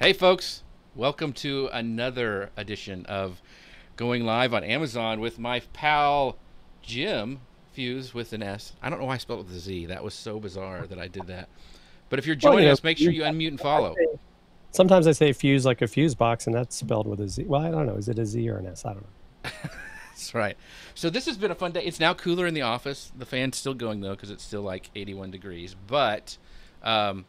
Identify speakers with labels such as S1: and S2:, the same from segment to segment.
S1: Hey, folks. Welcome to another edition of Going Live on Amazon with my pal Jim Fuhs with an S. I don't know why I spelled it with a Z. That was so bizarre that I did that. But if you're
S2: Well, you
S1: joining
S2: know,
S1: us, make sure you unmute and follow.
S2: Sometimes I say fuse like a fuse box, and that's spelled with a Z. Well, I don't know. Is it a Z or an S? I don't know.
S1: That's right. So this has been a fun day. It's now cooler in the office. The fan's still going though because it's still like 81 degrees. But um,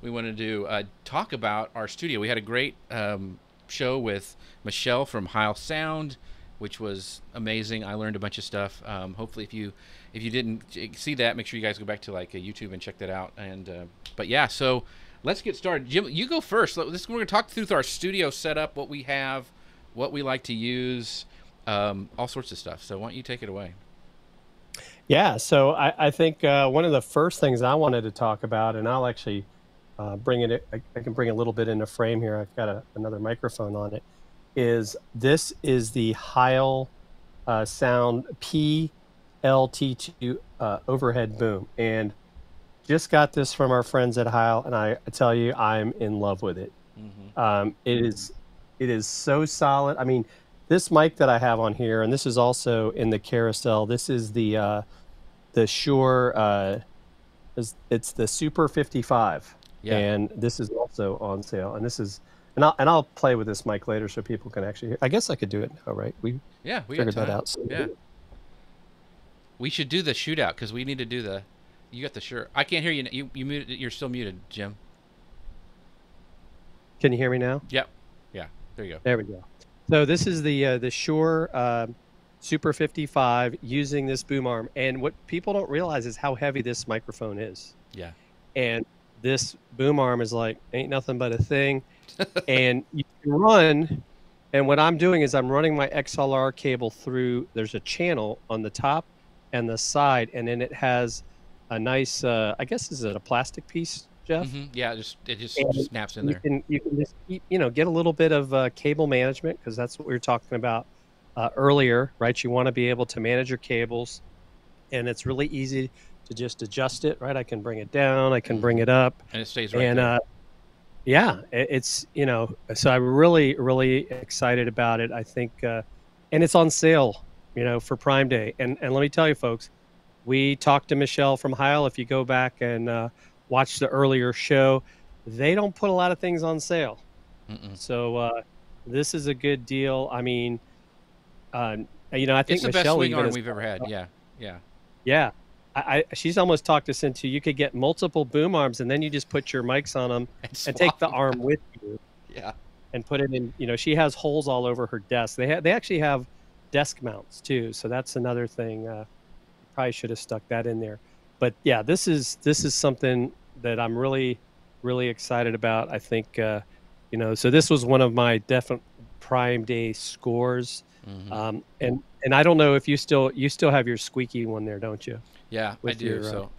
S1: we wanted to uh, talk about our studio. We had a great um, show with Michelle from Heil Sound, which was amazing. I learned a bunch of stuff. Um, hopefully, if you if you didn't see that, make sure you guys go back to like uh, YouTube and check that out. And uh, but yeah, so let's get started. Jim, you go first. This we're going to talk through our studio setup, what we have, what we like to use um, all sorts of stuff. So why don't you take it away?
S2: Yeah. So I, I think uh, one of the first things I wanted to talk about, and I'll actually uh, bring it. I, I can bring a little bit into frame here. I've got a, another microphone on it. Is this is the Heil uh, Sound PLT2 uh, overhead boom, and just got this from our friends at Heil, and I, I tell you, I'm in love with it.
S1: Mm-hmm.
S2: Um, it is it is so solid. I mean, this mic that I have on here, and this is also in the carousel. This is the uh, the Shure. Uh, is- it's the Super 55,
S1: Yeah.
S2: and this is also on sale. And this is and I'll and I'll play with this mic later so people can actually. hear. I guess I could do it now, right? We
S1: yeah, we
S2: figured that out. So
S1: Yeah, we should do the shootout because we need to do the. You got the shirt. I can't hear you. You you muted. You're still muted, Jim.
S2: Can you hear me now?
S1: Yep. Yeah. There you go.
S2: There we go. So this is the uh, the Shure um Super 55 using this boom arm, and what people don't realize is how heavy this microphone is.
S1: Yeah.
S2: And this boom arm is like ain't nothing but a thing, and you can run. And what I'm doing is I'm running my XLR cable through. There's a channel on the top and the side, and then it has a nice. Uh, I guess is it a plastic piece, Jeff?
S1: hmm Yeah. Just it just snaps in
S2: you
S1: there.
S2: can you can just you know get a little bit of uh, cable management because that's what we were talking about uh, earlier, right? You want to be able to manage your cables, and it's really easy to just adjust it, right? I can bring it down, I can bring it up,
S1: And it stays right
S2: and uh, yeah, it's you know, so I'm really really excited about it. I think, uh, and it's on sale, you know, for Prime Day. And and let me tell you, folks, we talked to Michelle from Heil. If you go back and uh, watch the earlier show, they don't put a lot of things on sale.
S1: Mm-mm.
S2: So uh, this is a good deal. I mean, uh, you know, I think
S1: It's the
S2: Michelle
S1: best swing arm we've ever had. Yeah. Yeah.
S2: yeah. I, she's almost talked us into you could get multiple boom arms and then you just put your mics on them and take the arm with you
S1: Yeah.
S2: and put it in. You know, she has holes all over her desk. They ha- they actually have desk mounts too, so that's another thing. Uh, probably should have stuck that in there. But yeah, this is this is something that I'm really really excited about. I think uh, you know, so this was one of my definite Prime Day scores.
S1: Mhm.
S2: Um, and and I don't know if you still you still have your squeaky one there, don't you?
S1: Yeah, I do.
S2: your, uh,
S1: so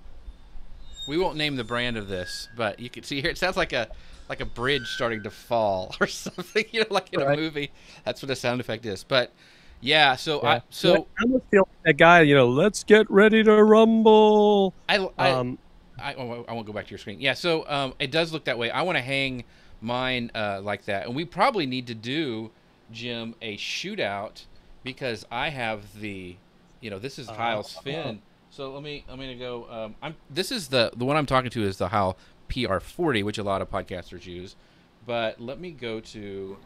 S1: we won't name the brand of this, but you can see here it sounds like a like a bridge starting to fall or something. You know, like in
S2: Right.
S1: a movie. That's what a sound effect is. But yeah, so
S2: Yeah.
S1: I so
S2: I almost feel like that guy. You know, let's get ready to rumble.
S1: I I,
S2: Um,
S1: I, I won't go back to your screen. Yeah, so um, it does look that way. I want to hang mine uh, like that, and we probably need to do Jim a shootout because I have the, you know, this is Heil's
S2: Oh.
S1: fin. So let me I'm gonna go. Um, I'm this is the the one I'm talking to is the Heil PR40, which a lot of podcasters use. But let me go to.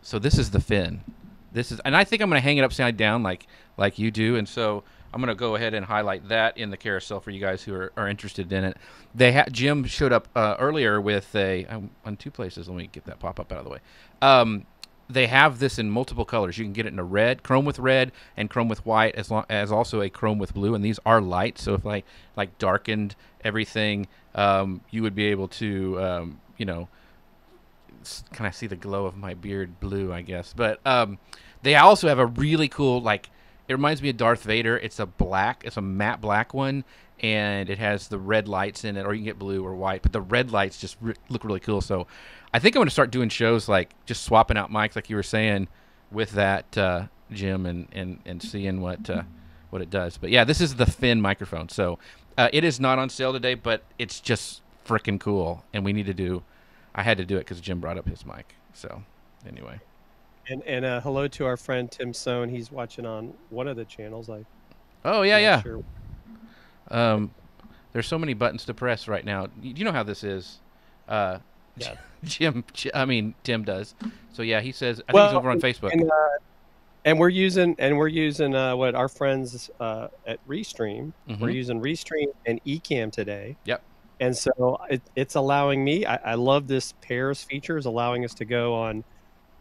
S1: So this is the fin. This is, and I think I'm going to hang it upside down like like you do, and so I'm going to go ahead and highlight that in the carousel for you guys who are, are interested in it. They ha- Jim showed up uh, earlier with a um, on two places. Let me get that pop up out of the way. Um, they have this in multiple colors. You can get it in a red, chrome with red, and chrome with white, as long as also a chrome with blue. And these are light, so if I like darkened everything, um, you would be able to, um, you know, kind of see the glow of my beard blue, I guess. But um, they also have a really cool like. It reminds me of Darth Vader. It's a black. It's a matte black one, and it has the red lights in it, or you can get blue or white. But the red lights just re- look really cool. So, I think I'm going to start doing shows like just swapping out mics, like you were saying, with that uh, Jim, and and and seeing what uh, what it does. But yeah, this is the Fin microphone. So uh, it is not on sale today, but it's just freaking cool, and we need to do I had to do it because Jim brought up his mic. So anyway.
S2: And and uh, hello to our friend Tim Sohn. He's watching on one of the channels. I
S1: Oh yeah, yeah.
S2: sure.
S1: Um, there's so many buttons to press right now. You know how this is. Uh,
S2: Yeah.
S1: Jim, I mean Tim does. So yeah, he says. I think he's
S2: Well,
S1: over on Facebook.
S2: And, uh, and we're using and we're using uh, what our friends uh, at Restream. We're
S1: Mhm.
S2: using Restream and Ecamm today.
S1: Yep.
S2: And so it, it's allowing me. I, I love this pairs feature is allowing us to go on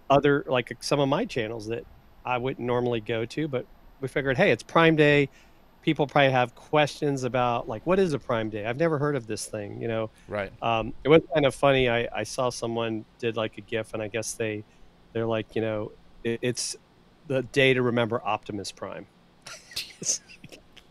S2: other like some of my channels that I wouldn't normally go to, but we figured, hey, it's Prime Day. People probably have questions about like what is a Prime Day? I've never heard of this thing. You know,
S1: Right.
S2: um, it was kind of funny. I, I saw someone did like a GIF, and I guess they they're like, you know, it, it's the day to remember Optimus Prime.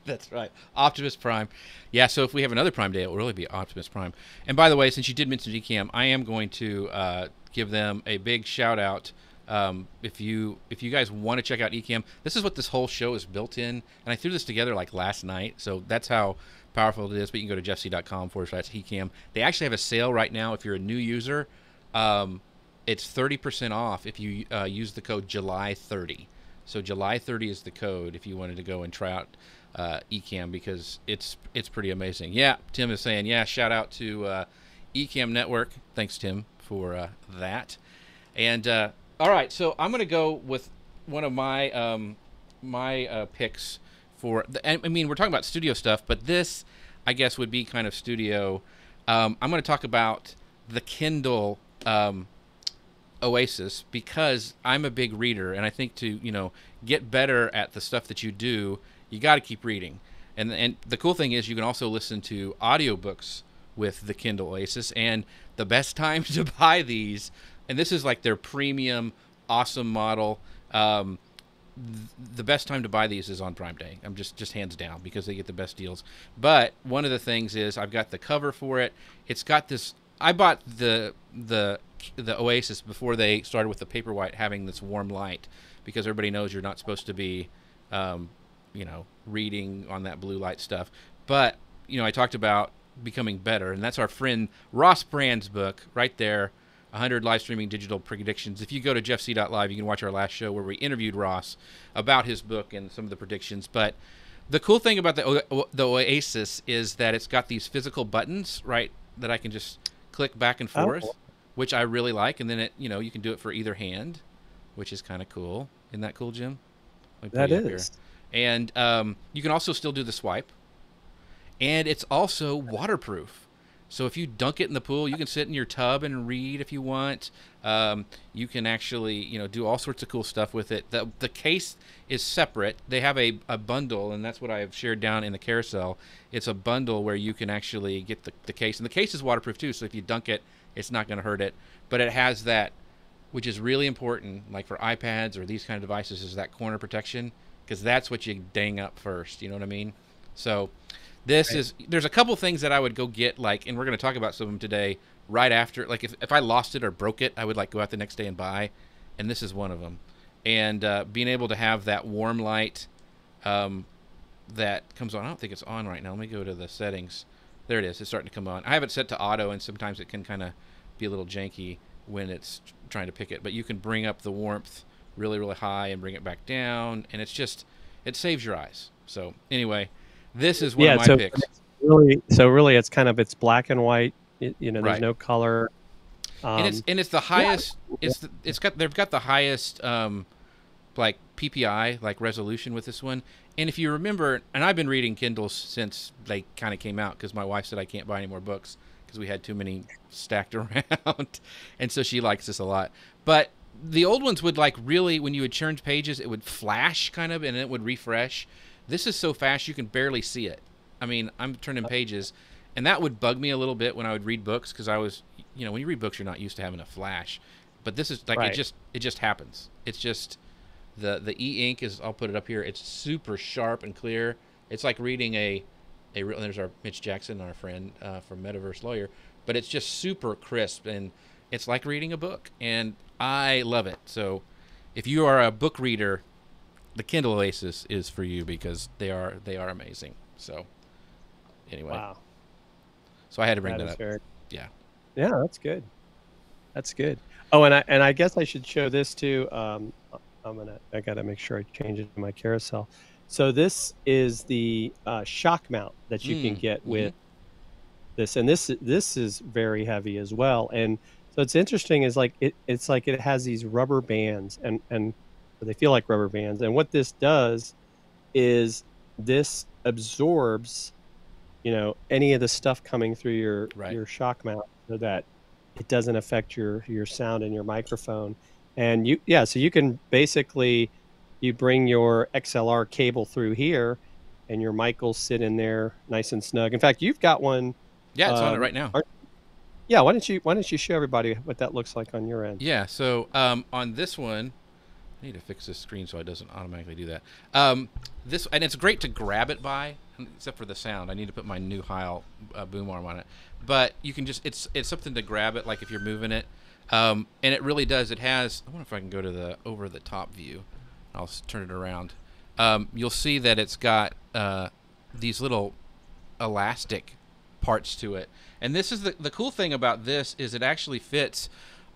S1: That's right. Optimus Prime. Yeah, so if we have another Prime Day, it will really be Optimus Prime. And by the way, since you did mention Ecamm, I am going to uh, give them a big shout out. Um, if you if you guys want to check out Ecamm, this is what this whole show is built in, and I threw this together like last night, so that's how powerful it is. But you can go to jeffsieh.com forward slash Ecamm. They actually have a sale right now if you're a new user. Um, it's 30% off if you uh, use the code July 30. So July 30 is the code if you wanted to go and try out uh, because it's it's pretty amazing. Yeah, Tim is saying yeah. Shout out to uh, Network. Thanks, Tim, for uh, that. And uh, all right, so I'm gonna go with one of my um, my uh, picks for. The, I mean, we're talking about studio stuff, but this, I guess, would be kind of studio. Um, I'm gonna talk about the Kindle. Um, Oasis because I'm a big reader and I think to you know get better at the stuff that you do you got to keep reading and and the cool thing is you can also listen to audiobooks with the Kindle Oasis and the best time to buy these and this is like their premium awesome model um, th- the best time to buy these is on Prime Day. I'm just just hands down because they get the best deals. But one of the things is I've got the cover for it. It's got this. I bought the the the Oasis before they started with the Paperwhite having this warm light because everybody knows you're not supposed to be, um, you know, reading on that blue light stuff. But you know, I talked about becoming better, and that's our friend Ross Brand's book right there. 100 live streaming digital predictions. If you go to jeffsieh.live, you can watch our last show where we interviewed Ross about his book and some of the predictions. But the cool thing about the O- the Oasis is that it's got these physical buttons, right, that I can just click back and
S2: Oh.
S1: forth, which I really like. And then it, you know, you can do it for either hand, which is kind of cool. Isn't that cool, Jim?
S2: That
S1: pull you up here.
S2: is.
S1: And um, you can also still do the swipe. And it's also waterproof. So if you dunk it in the pool, you can sit in your tub and read if you want. Um, you can actually, you know, do all sorts of cool stuff with it. The, the case is separate. They have a, a bundle, and that's what I have shared down in the carousel. It's a bundle where you can actually get the, the case. And the case is waterproof too, so if you dunk it, it's not going to hurt it. But it has that, which is really important, like for iPads or these kind of devices, is that corner protection, because that's what you dang up first. You know what I mean? So this
S2: Right.
S1: is there's a couple things that I would go get like and we're going to talk about some of them today right after like if, if I lost it or broke it I would like go out the next day and buy and this is one of them and uh, being able to have that warm light um, that comes on I don't think it's on right now let me go to the settings. There it is it's starting to come on. I have it set to auto and sometimes it can kind of be a little janky when it's trying to pick it but you can bring up the warmth really really high and bring it back down and it's just it saves your eyes. So anyway this is one
S2: yeah,
S1: of my
S2: so
S1: picks
S2: really, so really, it's kind of it's black and white. It, you know, there's
S1: Right.
S2: no color. Um,
S1: and it's and it's the highest. It's the, it's got they've got the highest um, like PPI like resolution with this one. And if you remember, and I've been reading Kindles since they kind of came out because my wife said I can't buy any more books because we had too many stacked around, and so she likes this a lot. But the old ones would like really when you would turn pages, it would flash kind of, and it would refresh. This is so fast you can barely see it. I mean, I'm turning pages, and that would bug me a little bit when I would read books because I was, you know, when you read books, you're not used to having a flash. But this is like
S2: Right.
S1: it just it just happens. It's just the the e ink is I'll put it up here. It's super sharp and clear. It's like reading a a real. There's our Mitch Jackson, our friend uh, from Metaverse Lawyer, but it's just super crisp and it's like reading a book, and I love it. So if you are a book reader, the Kindle Oasis is for you because they are they are amazing. So anyway,
S2: wow,
S1: so I had to bring
S2: that
S1: that, up.
S2: very.
S1: Yeah.
S2: Yeah, that's good. That's good. Oh, and I and I guess I should show this too. Um, I'm gonna. I gotta make sure I change it to my carousel. So this is the uh, shock mount that you can
S1: Mm,
S2: get
S1: mhm.
S2: with this, and this this is very heavy as well. And so it's interesting is like it, it's like it has these rubber bands, and and they feel like rubber bands. And what this does is this absorbs, you know, any of the stuff coming through your
S1: Right.
S2: your shock mount, so that it doesn't affect your your sound and your microphone. And you yeah, so you can basically you bring your XLR cable through here, and your mic will sit in there nice and snug. In fact, you've got one.
S1: Yeah, it's on it
S2: Um,
S1: right now.
S2: Yeah, why don't you why don't you show everybody what that looks like on your end?
S1: Yeah, so um, on this one, I need to fix this screen so it doesn't automatically do that. Um, this and it's great to grab it by, except for the sound. I need to put my new Heil uh, boom arm on it, but you can just it's it's something to grab it like if you're moving it, um, and it really does. It has. I wonder if I can go to the over the top view. I'll turn it around. Um, you'll see that it's got uh, these little elastic parts to it. And this is the the cool thing about this is it actually fits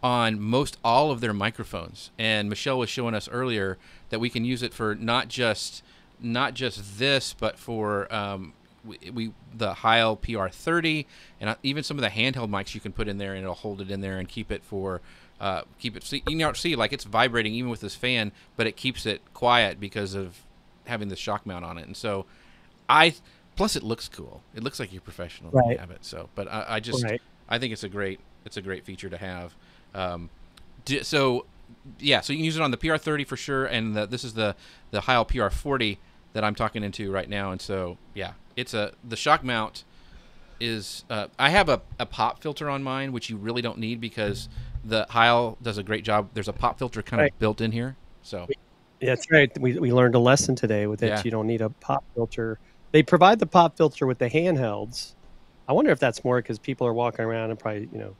S1: on most all of their microphones. And Michelle was showing us earlier that we can use it for not just not just this, but for um, we, we the Heil PR30 and uh, even some of the handheld mics you can put in there and it'll hold it in there and keep it for uh, keep it. See, you know, see like it's vibrating even with this fan, but it keeps it quiet because of having the shock mount on it. And so, I plus it looks cool. It looks like you're professional when you have it. So, but I, I just
S2: Right.
S1: I think it's a great it's a great feature to have. Um, so yeah, so you can use it on the PR30 for sure, and the, this is the the Heil PR40 that I'm talking into right now. And so yeah, it's a the shock mount is uh, I have a, a pop filter on mine, which you really don't need because the Heil does a great job. There's a pop filter kind
S2: Right.
S1: of built in here. So
S2: Yeah, that's right. We, we learned a lesson today with it.
S1: Yeah.
S2: You don't need a pop filter. They provide the pop filter with the handhelds. I wonder if that's more because people are walking around and probably, you know,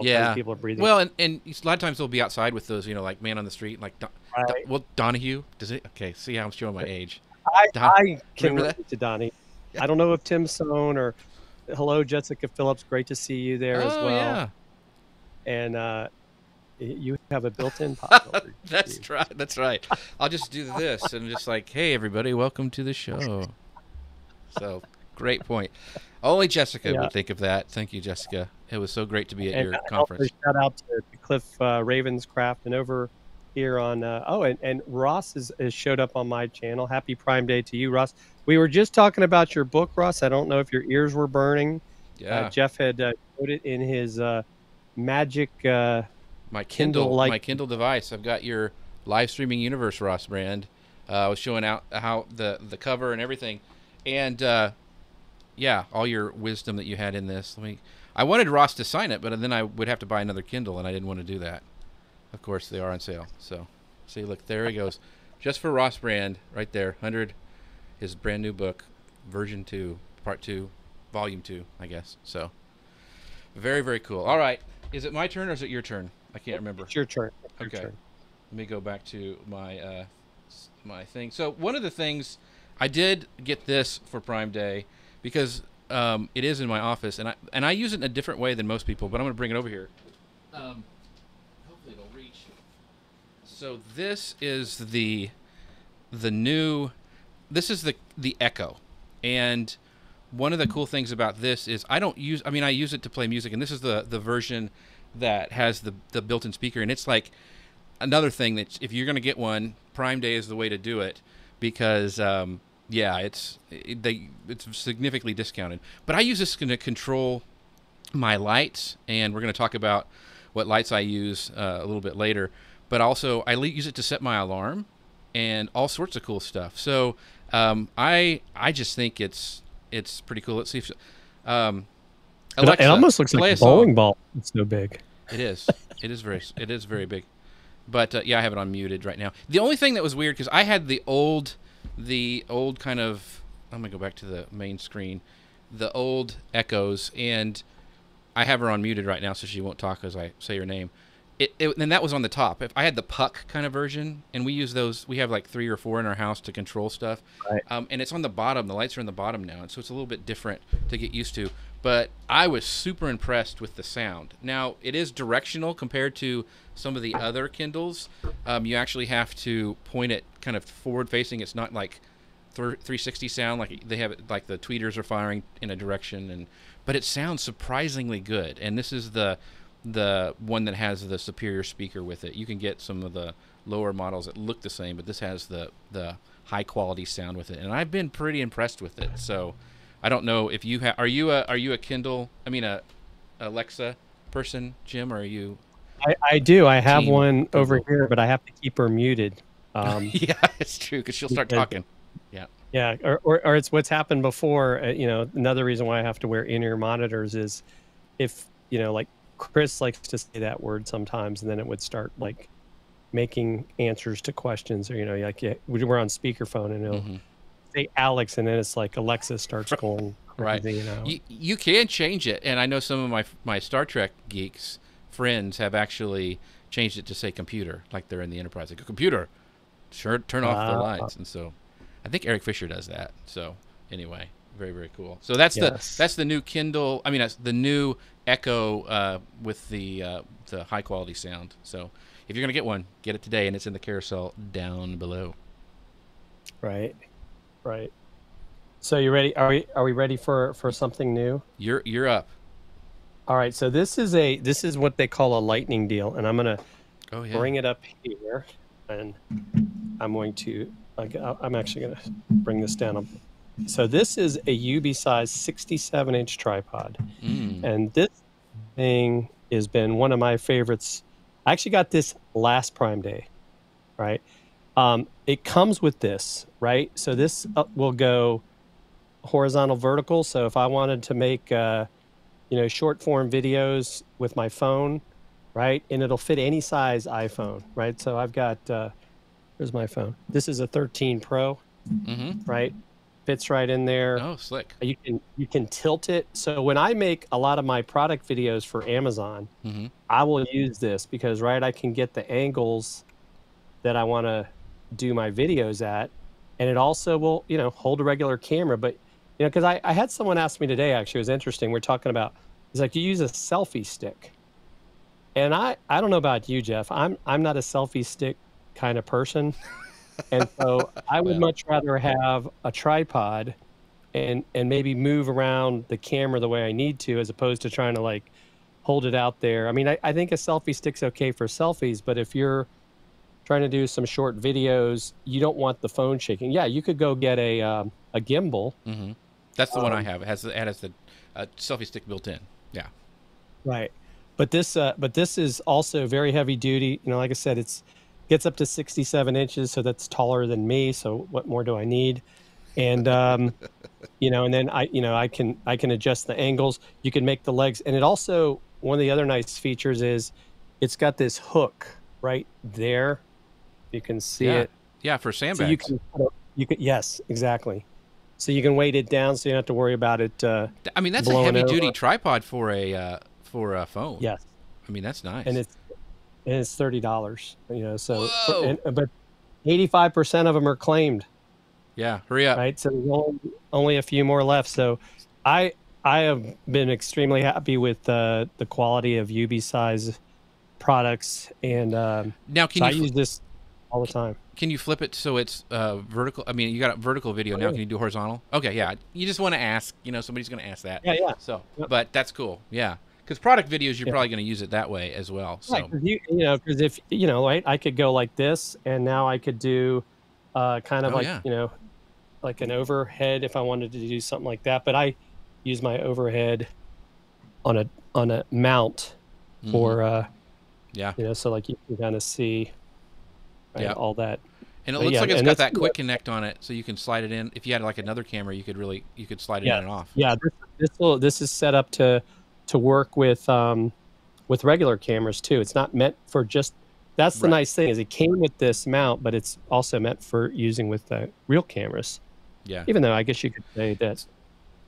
S1: Yeah.
S2: people are breathing.
S1: well, and, and a lot of times they'll be outside with those, you know, like man on the street, like Don, Don- well Donahue. Does it? Okay, see how I'm showing my age.
S2: I,
S1: Don-
S2: I can
S1: remember that?
S2: relate to Donnie. I don't know if Tim Sohn or hello, Jessica Phillips. Great to see you there as
S1: oh
S2: well.
S1: yeah,
S2: And uh, you have a built-in pop
S1: that's right. That's right. I'll just do this and just like, hey everybody, welcome to the show. So great point. Only Jessica
S2: Yeah.
S1: would think of that. Thank you, Jessica. It was so great to be at
S2: and
S1: your conference.
S2: shout out to, to Cliff uh, Ravenscraft and over here on uh, oh and, and Ross is, has showed up on my channel. Happy Prime Day to you, Ross. We were just talking about your book, Ross. I don't know if your ears were burning.
S1: Yeah,
S2: Uh, Jeff had uh, put it in his uh, magic. Uh,
S1: my
S2: Kindle,
S1: my Kindle device. I've got your live streaming universe, Ross Brand. Uh, I was showing out how the the cover and everything, and uh, yeah, all your wisdom that you had in this. Let me. I wanted Ross to sign it, but then I would have to buy another Kindle, and I didn't want to do that. Of course, they are on sale. So, see, look, there he goes, just for Ross Brand, right there, hundred, his brand new book, version two, part two, volume two, I guess. So, very very cool. All right, is it my turn or is it your turn? I can't remember.
S2: it's your turn. It's your
S1: Okay.
S2: turn.
S1: Let me go back to my uh, my thing. So one of the things I did get this for Prime Day because um, it is in my office, and I and I use it in a different way than most people. But I'm going to bring it over here. Um, hopefully it'll reach. So this is the the new. This is the the Echo, and one of the cool things about this is I don't use. I mean, I use it to play music, and this is the the version that has the the built-in speaker, and it's like another thing that if you're going to get one, Prime Day is the way to do it because um, yeah, it's it, they it's significantly discounted. But I use this to control my lights, and we're going to talk about what lights I use uh, a little bit later. But also, I le- use it to set my alarm and all sorts of cool stuff. So um, I I just think it's it's pretty cool. Let's see if um,
S2: It- it almost looks like
S1: a
S2: a
S1: song.
S2: bowling ball. It's so big.
S1: It is. It is very. It is very big. But uh, yeah, I have it on muted right now. The only thing that was weird because I had the old, the old kind of. I'm gonna go back to the main screen, the old echoes, and I have her on muted right now, so she won't talk as I say her name. it, it and that was on the top. If I had the puck kind of version, and we use those, we have like three or four in our house to control stuff.
S2: Right.
S1: Um, and it's on the bottom. The lights are on the bottom now, and so it's a little bit different to get used to. But I was super impressed with the sound. Now it is directional compared to some of the other Kindles. Um, you actually have to point it kind of forward facing. It's not like 360 sound like they have it like the tweeters are firing in a direction and but it sounds surprisingly good and this is the the one that has the superior speaker with it. You can get some of the lower models that look the same, but this has the the high quality sound with it, and I've been pretty impressed with it. So I don't know if you have. Are you a Are you a Kindle? I mean a Alexa person, Jim? Or are you?
S2: I, I do. I have one over here, but I have to keep her muted.
S1: Um, yeah, it's true because she'll start talking. Yeah.
S2: Yeah, or, or, or it's what's happened before. Uh, you know, another reason why I have to wear in-ear monitors is if you know, like Chris likes to say that word sometimes, and then it would start like making answers to questions, or you know, like yeah, we're on speakerphone, and it'll mm-hmm. say Alex, and then it's like Alexa starts going
S1: right.
S2: Crazy, you, know?
S1: you, you can change it, and I know some of my my Star Trek geeks friends have actually changed it to say computer, like they're in the Enterprise, like a computer, sure, turn off the lights, and so I think Eric Fisher does that. So anyway, very very cool. So that's yes. the that's the new Kindle. I mean, that's the new Echo uh, with the uh, the high quality sound. So if you're gonna get one, get it today, and it's in the carousel down below.
S2: Right, right. So you ready? Are we are we ready for for something new?
S1: You're you're up.
S2: All right. So this is a this is what they call a lightning deal, and I'm gonna oh, yeah. bring it up here, and I'm going to. I'm actually gonna bring this down so this is a UBeesize 67 inch tripod. Mm. And this thing has been one of my favorites. I actually got this last Prime Day, right? Um, it comes with this, right? So this uh, will go horizontal, vertical. So if I wanted to make, uh, you know, short form videos with my phone, right, and it'll fit any size iPhone, right? So I've got, uh, here's my phone. This is a 13 Pro, mm-hmm. right? fits right in there.
S1: Oh, slick.
S2: You can you can tilt it. So when I make a lot of my product videos for Amazon, mm-hmm. I will use this because right I can get the angles that I want to do my videos at, and it also will you know hold a regular camera. But you know because I, I had someone ask me today actually it was interesting. We're talking about it's like you use a selfie stick, and I I don't know about you Jeff. I'm I'm not a selfie stick kind of person. and so I would much rather have a tripod and and maybe move around the camera the way I need to as opposed to trying to like hold it out there. I mean, I, I think a selfie stick's okay for selfies, but if you're trying to do some short videos, you don't want the phone shaking. Yeah, you could go get a um, a gimbal.
S1: Mm-hmm. That's the um, one I um, have. It has it has the uh, selfie stick built in. Yeah.
S2: Right, but this uh, but this is also very heavy duty. You know, like I said, it's gets up to 67 inches, so that's taller than me. So what more do I need? And um, you know, and then I, you know, I can I can adjust the angles. You can make the legs, and it also one of the other nice features is it's got this hook right there. You can see
S1: yeah.
S2: it.
S1: Yeah, for sandbags. So
S2: you can you can yes, exactly. So you can weight it down, so you don't have to worry about it. Uh,
S1: I mean, that's a heavy duty tripod for a uh, for a phone.
S2: Yes.
S1: I mean, that's nice.
S2: And it's and it's thirty dollars. You know, so and, but eighty five percent of them are claimed.
S1: Yeah, hurry up.
S2: Right, so there's only, only a few more left. So I I have been extremely happy with uh, the quality of UBeesize products, and um,
S1: now can
S2: so
S1: you
S2: I use this all the time.
S1: Can you flip it so it's uh, vertical? I mean, you got a vertical video now. Can you do horizontal? Okay, yeah. You just want to ask. You know, somebody's going to ask that.
S2: Yeah, yeah.
S1: So, yep. but that's cool. Yeah because product videos you're yeah. probably going to use it that way as well. So right,
S2: you, you know, because if you know, right, I could go like this, and now I could do uh, kind of oh, like yeah. you know, like an overhead if I wanted to do something like that. But I use my overhead on a on a mount mm-hmm. for uh,
S1: yeah,
S2: you know, so like you can kind of see right, yeah. all that.
S1: And it but looks yeah, like it's got that quick connect on it, so you can slide it in. If you had like another camera, you could really you could slide it
S2: yeah,
S1: in and off.
S2: Yeah, this this, will, this is set up to to work with um, with regular cameras too. It's not meant for just. That's the right. nice thing is it came with this mount, but it's also meant for using with uh, real cameras.
S1: Yeah.
S2: Even though I guess you could say that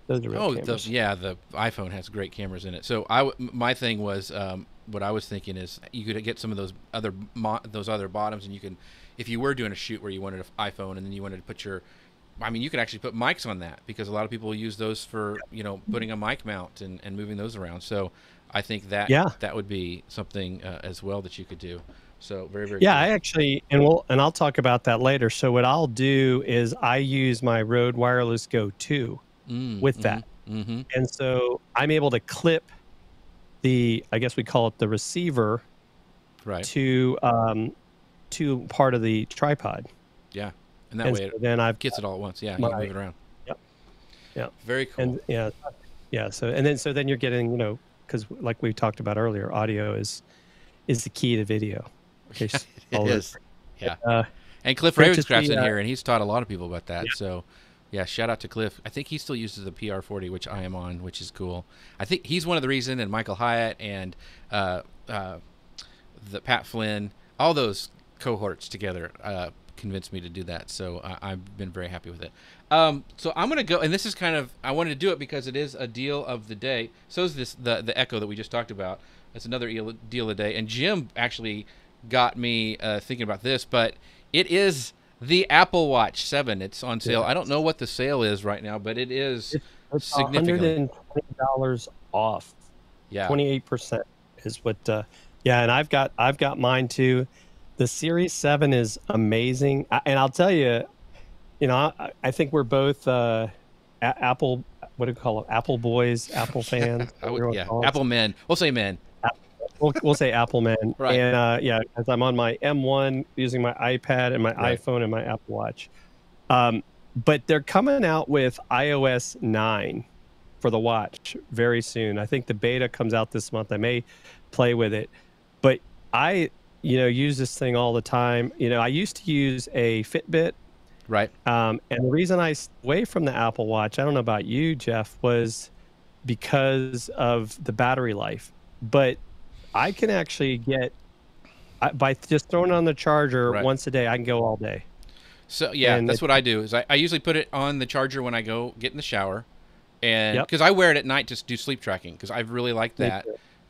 S2: those are real
S1: oh,
S2: cameras.
S1: The, yeah, the iPhone has great cameras in it. So I my thing was um, what I was thinking is you could get some of those other mo- those other bottoms, and you can, if you were doing a shoot where you wanted an iPhone and then you wanted to put your, I mean, you could actually put mics on that because a lot of people use those for you know putting a mic mount and, and moving those around. So I think that
S2: Yeah.
S1: that would be something uh, as well that you could do. So very very
S2: Yeah,
S1: cool.
S2: I actually, and we'll, and I'll talk about that later. So what I'll do is I use my Rode Wireless Go 2,
S1: Mm,
S2: with that.
S1: Mm-hmm.
S2: and so I'm able to clip the, I guess we call it the receiver
S1: Right.
S2: to, um, to part of the tripod.
S1: Yeah. And that
S2: and
S1: way it
S2: then I've
S1: gets it all at once. Yeah. You can move it around.
S2: Yep. Yep.
S1: Very cool.
S2: and yeah, yeah. So and then so then you're getting you know because like we talked about earlier, audio is is the key to video.
S1: It is. Yeah.
S2: Uh,
S1: And Cliff Ravenscraft's in
S2: uh,
S1: here, and he's taught a lot of people about that.
S2: Yeah.
S1: So, yeah, shout out to Cliff. I think he still uses the PR40, which I am on, which is cool. I think he's one of the reason, and Michael Hyatt and uh, uh, the Pat Flynn, all those cohorts together uh, convinced me to do that. So I, I've been very happy with it. Um, so I'm gonna go, and this is kind of I wanted to do it because it is a deal of the day. So is this the the Echo that we just talked about. That's another deal deal of the day. And Jim actually got me uh, thinking about this, but it is the Apple Watch 7. It's on sale. I don't know what the sale is right now, but it is
S2: it's and twenty dollars off.
S1: Yeah.
S2: Twenty eight percent is what. Uh, yeah, and I've got I've got mine too. The Series Seven is amazing, I, and I'll tell you, you know, I, I think we're both uh, a- Apple. What do you call it? Apple boys, Apple fans.
S1: Would, yeah. Apple men. We'll say men.
S2: We'll, we'll say Apple man.
S1: Right.
S2: And uh, yeah, as I'm on my M1 using my iPad and my
S1: Right.
S2: iPhone and my Apple Watch. Um, but they're coming out with iOS 9 for the watch very soon. I think the beta comes out this month. I may play with it, but I, you know, use this thing all the time. You know, I used to use a Fitbit
S1: Right.
S2: um, and the reason I stayed away from the Apple Watch, I don't know about you, Jeff, was because of the battery life. But I can actually get I, by just throwing it on the charger
S1: Right.
S2: once a day. I can go all day.
S1: So yeah,
S2: And
S1: that's
S2: it-
S1: what I do. Is I, I usually put it on the charger when I go get in the shower, and
S2: Yep.
S1: because I wear it at night to do sleep tracking because I really like that.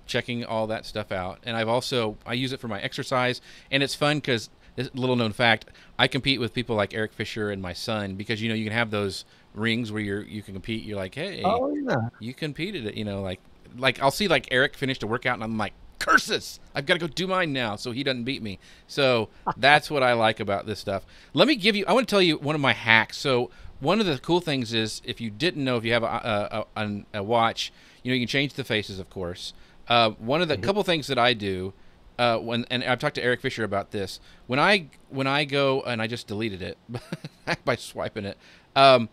S1: checking all that stuff out. And I've also I use it for my exercise, and it's fun because this little known fact I compete with people like Eric Fisher and my son because you know you can have those rings where you're you can compete. You're like, hey,
S2: Oh yeah,
S1: you competed you know like like I'll see like Eric finished a workout and I'm like curses! I've got to go do mine now so he doesn't beat me. So that's what I like about this stuff. Let me give you I want to tell you one of my hacks. So one of the cool things is if you didn't know if you have a a, a, a watch you know you can change the faces of course. Uh, one of the couple things that I do uh, when and I've talked to Eric Fisher about this. When I when I go and I just deleted it by swiping it um,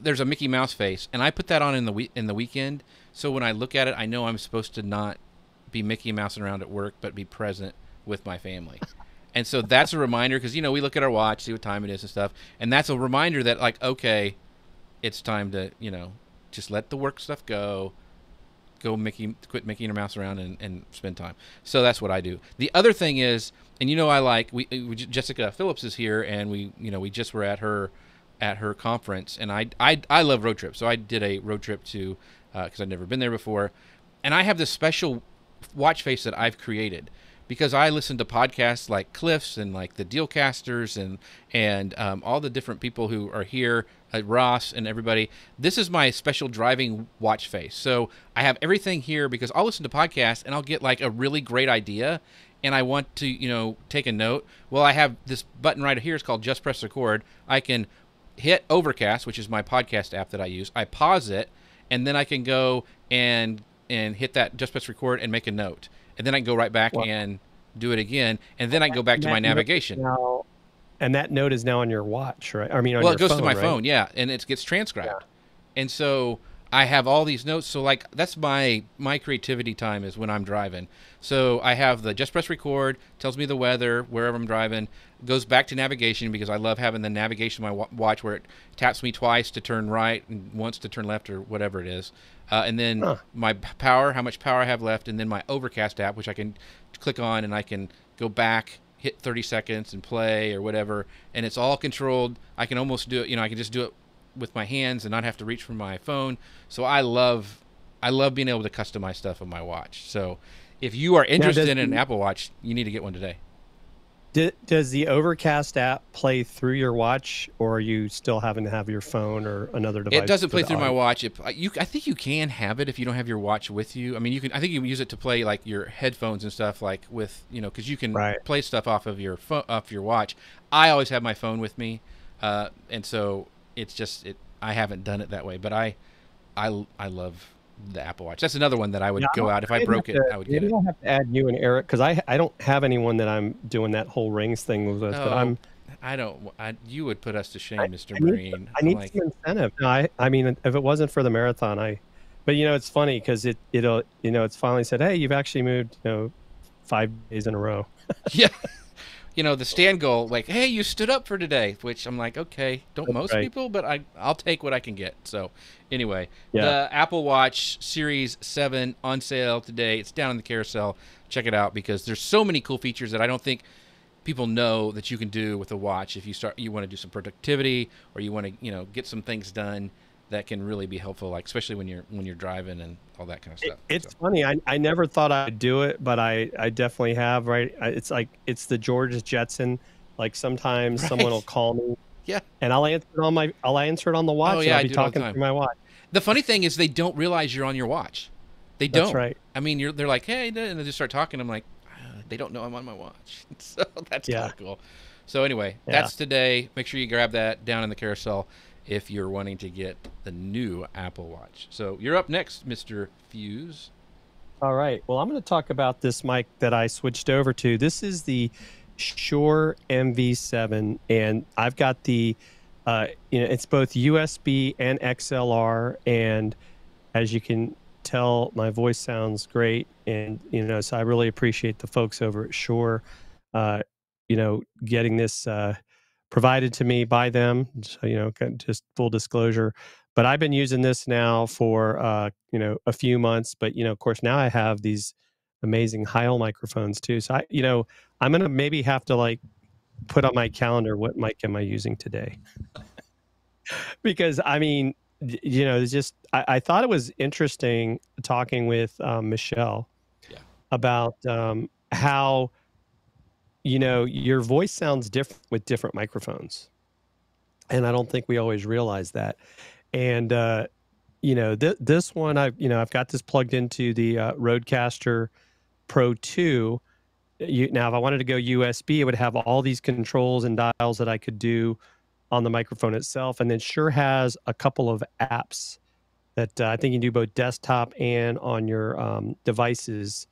S1: there's a Mickey Mouse face, and I put that on in the week in the weekend. So when I look at it, I know I'm supposed to not be Mickey Mousing around at work, but be present with my family. and so that's a reminder because you know we look at our watch, see what time it is and stuff, and that's a reminder that like okay, it's time to you know just let the work stuff go. Go Mickey, quit Mickey and Mouse around and, and spend time. So that's what I do. The other thing is, and you know I like we, we Jessica Phillips is here, and we you know we just were at her at her conference, and I I, I love road trips, so I did a road trip to uh, because I'd never been there before, and I have this special watch face that I've created because I listen to podcasts like Cliff's and like the Dealcasters and and um, all the different people who are here, uh, Ross and everybody. This is my special driving watch face. So I have everything here because I'll listen to podcasts and I'll get like a really great idea and I want to, you know, take a note. Well, I have this button right here. It's called Just Press Record. I can hit Overcast, which is my podcast app that I use. I pause it, and then I can go and and hit that Just Press Record and make a note, and then I can go right back
S2: Wow.
S1: and do it again, and then I can go back to my navigation.
S2: Now, and that note is now on your watch, right? I mean, on
S1: well, it goes
S2: phone,
S1: to my
S2: right?
S1: phone, yeah, and it gets transcribed, and so I have all these notes. So like that's my my creativity time is when I'm driving. So I have the just press record, tells me the weather wherever I'm driving, goes back to navigation because I love having the navigation of my watch where it taps me twice to turn right and once to turn left or whatever it is, uh, and then
S2: Huh.
S1: my power, how much power I have left, and then my Overcast app, which I can click on and I can go back, hit 30 seconds and play or whatever, and it's all controlled. I can almost do it, you know, I can just do it with my hands and not have to reach for my phone. So I love, I love being able to customize stuff on my watch. So if you are interested
S2: does
S1: in an Apple Watch, you need to get one today.
S2: Does the Overcast app play through your watch, or are you still having to have your phone or another device?
S1: It doesn't play through my watch. It, you, I think you can have it if you don't have your watch with you. I mean, you can. I think you can use it to play like your headphones and stuff, like with you know, because you can
S2: Right.
S1: play stuff off of your phone, off your watch. I always have my phone with me, uh, and so it's just it. I haven't done it that way, but I, I, I love the Apple Watch. That's another one that I would go out if I broke it.
S2: to-
S1: I would get it.
S2: I'll have to add you and Eric because I I don't have anyone that I'm doing that whole rings thing with. But
S1: Oh,
S2: I'm
S1: I don't. I, you would put us to shame,
S2: I-
S1: Mister
S2: I need-
S1: Marine.
S2: I need
S1: like,
S2: some incentive. No, I I mean if it wasn't for the marathon, I. But you know it's funny because it it'll you know it's finally said hey you've actually moved you know five days in a row.
S1: yeah. You know the stand goal, like, hey, you stood up for today, which I'm like, okay, don't
S2: That's
S1: most
S2: right.
S1: people, but I, I'll take what I can get. So, anyway,
S2: Yeah.
S1: the Apple Watch Series Seven on sale today. It's down in the carousel. Check it out because there's so many cool features that I don't think people know that you can do with a watch. If you start, you want to do some productivity or you want to, you know, get some things done that can really be helpful, like especially when you're when you're driving and all that kind of
S2: It-
S1: stuff.
S2: it's
S1: So,
S2: funny. I, I never thought I'd do it, but I, I definitely have. Right. It's like it's the George Jetson. Like sometimes someone will call me.
S1: Yeah.
S2: And I'll answer it on my I'll answer it on the watch.
S1: Oh, yeah,
S2: I'll
S1: I
S2: be
S1: do it all the
S2: talking through my watch.
S1: the funny thing is they don't realize you're on your watch. They don't.
S2: That's right.
S1: I mean, you're they're like, hey, and they just start talking. I'm like, "Ah, they don't know I'm on my watch. So that's
S2: Yeah.
S1: cool. So anyway,
S2: Yeah.
S1: that's today. Make sure you grab that down in the carousel if you're wanting to get the new Apple Watch. So you're up next, Mister Fuhs.
S2: All right. Well, I'm going to talk about this mic that I switched over to. This is the Shure MV7, and I've got the, uh, you know, it's both USB and XLR, and as you can tell, my voice sounds great, and you know, so I really appreciate the folks over at Shure, uh, you know, getting this uh, provided to me by them. So you know, just full disclosure but I've been using this now for uh, you know a few months. But you know, of course, now I have these amazing Heil microphones too. So I, you know, I'm gonna maybe have to like put on my calendar what mic am I using today, because I mean, you know, it's just I, I thought it was interesting talking with um, Michelle
S1: Yeah.
S2: about um, how you know your voice sounds different with different microphones. And i don't think we always realize that. And uh you know th- this one i've you know i've got this plugged into the uh, RODECaster pro 2 you, now if i wanted to go usb it would have all these controls and dials that i could do on the microphone itself. And then Shure has a couple of apps that uh, i think you can do both desktop and on your um, devices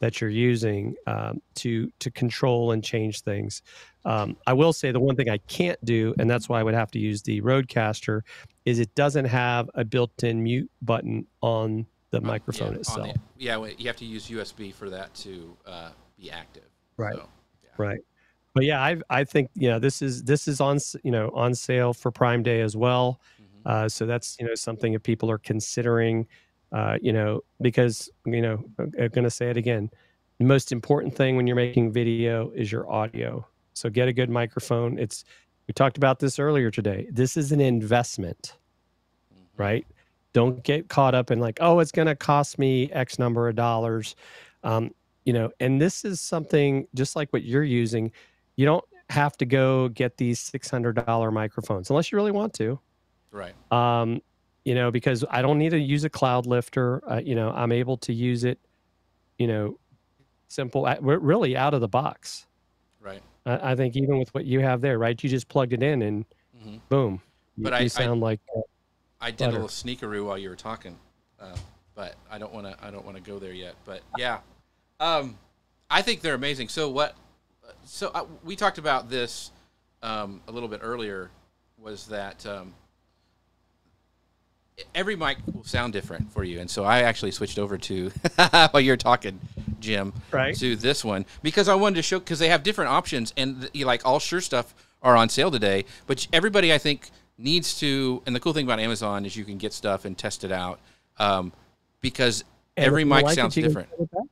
S2: that you're using um, to to control and change things. Um, I will say the one thing I can't do, and that's why I would have to use the RODECaster, is it doesn't have a built-in mute button on the microphone
S1: yeah,
S2: itself.
S1: the- yeah, you have to use USB for that to uh, be active.
S2: Right.
S1: So, yeah.
S2: Right. But yeah, I I think you know this is this is on you know on sale for Prime Day as well.
S1: Mhm.
S2: Uh, so that's you know something if people are considering, uh, you know, because you know I'm going to say it again. The most important thing when you're making video is your audio. So get a good microphone. It's we talked about this earlier today. This is an investment,
S1: Mhm.
S2: right? Don't get caught up in like, oh, it's going to cost me X number of dollars. Um, you know, and this is something just like what you're using. You don't have to go get these $600 microphones unless you really want to
S1: Right.
S2: um, you know, because I don't need to use a cloud lifter. Uh, you know, I'm able to use it, you know, simple, we're really out of the box.
S1: Right.
S2: I, I think even with what you have there, right? You just plugged it in and
S1: hmm
S2: boom, you,
S1: But I- I-
S2: sound like uh,
S1: I did
S2: Butter.
S1: a little sneakeroo while you were talking, uh, but I don't want to. I don't want to go there yet. But yeah, um, I think they're amazing. So what? So uh, we talked about this um, a little bit earlier. Was that um, every mic will sound different for you, and so I actually switched over to while you're talking, Jim,
S2: right.
S1: to this one because I wanted to show because they have different options and you like all Shure stuff are on sale today. But everybody I think needs to. And the cool thing about Amazon is you can get stuff and test it out um, because
S2: And
S1: every mic
S2: like
S1: sounds
S2: you can
S1: different.
S2: send it back.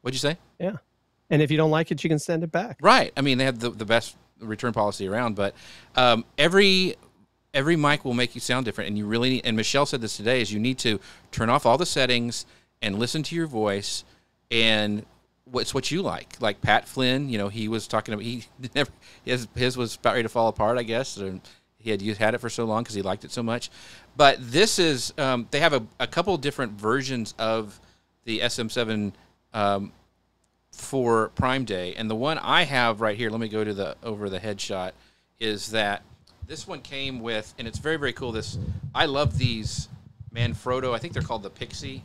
S1: What'd you say? Yeah.
S2: And if you don't like it, you can send it back.
S1: Right. I mean, they have the, the best return policy around, but um, every every mic will make you sound different, and you really need. And Michelle said this today: is you need to turn off all the settings and listen to your voice and what's what you like. Like Pat Flynn, you know, he was talking about he never his his was about ready to fall apart, I guess. And he had had it for so long because he liked it so much. But this is um, they have a, a couple different versions of the SM7 um, for Prime Day, and the one I have right here. Let me go to the over the headshot. Is that this one came with, and it's very very cool. This I love these Manfrotto. I think they're called the Pixie.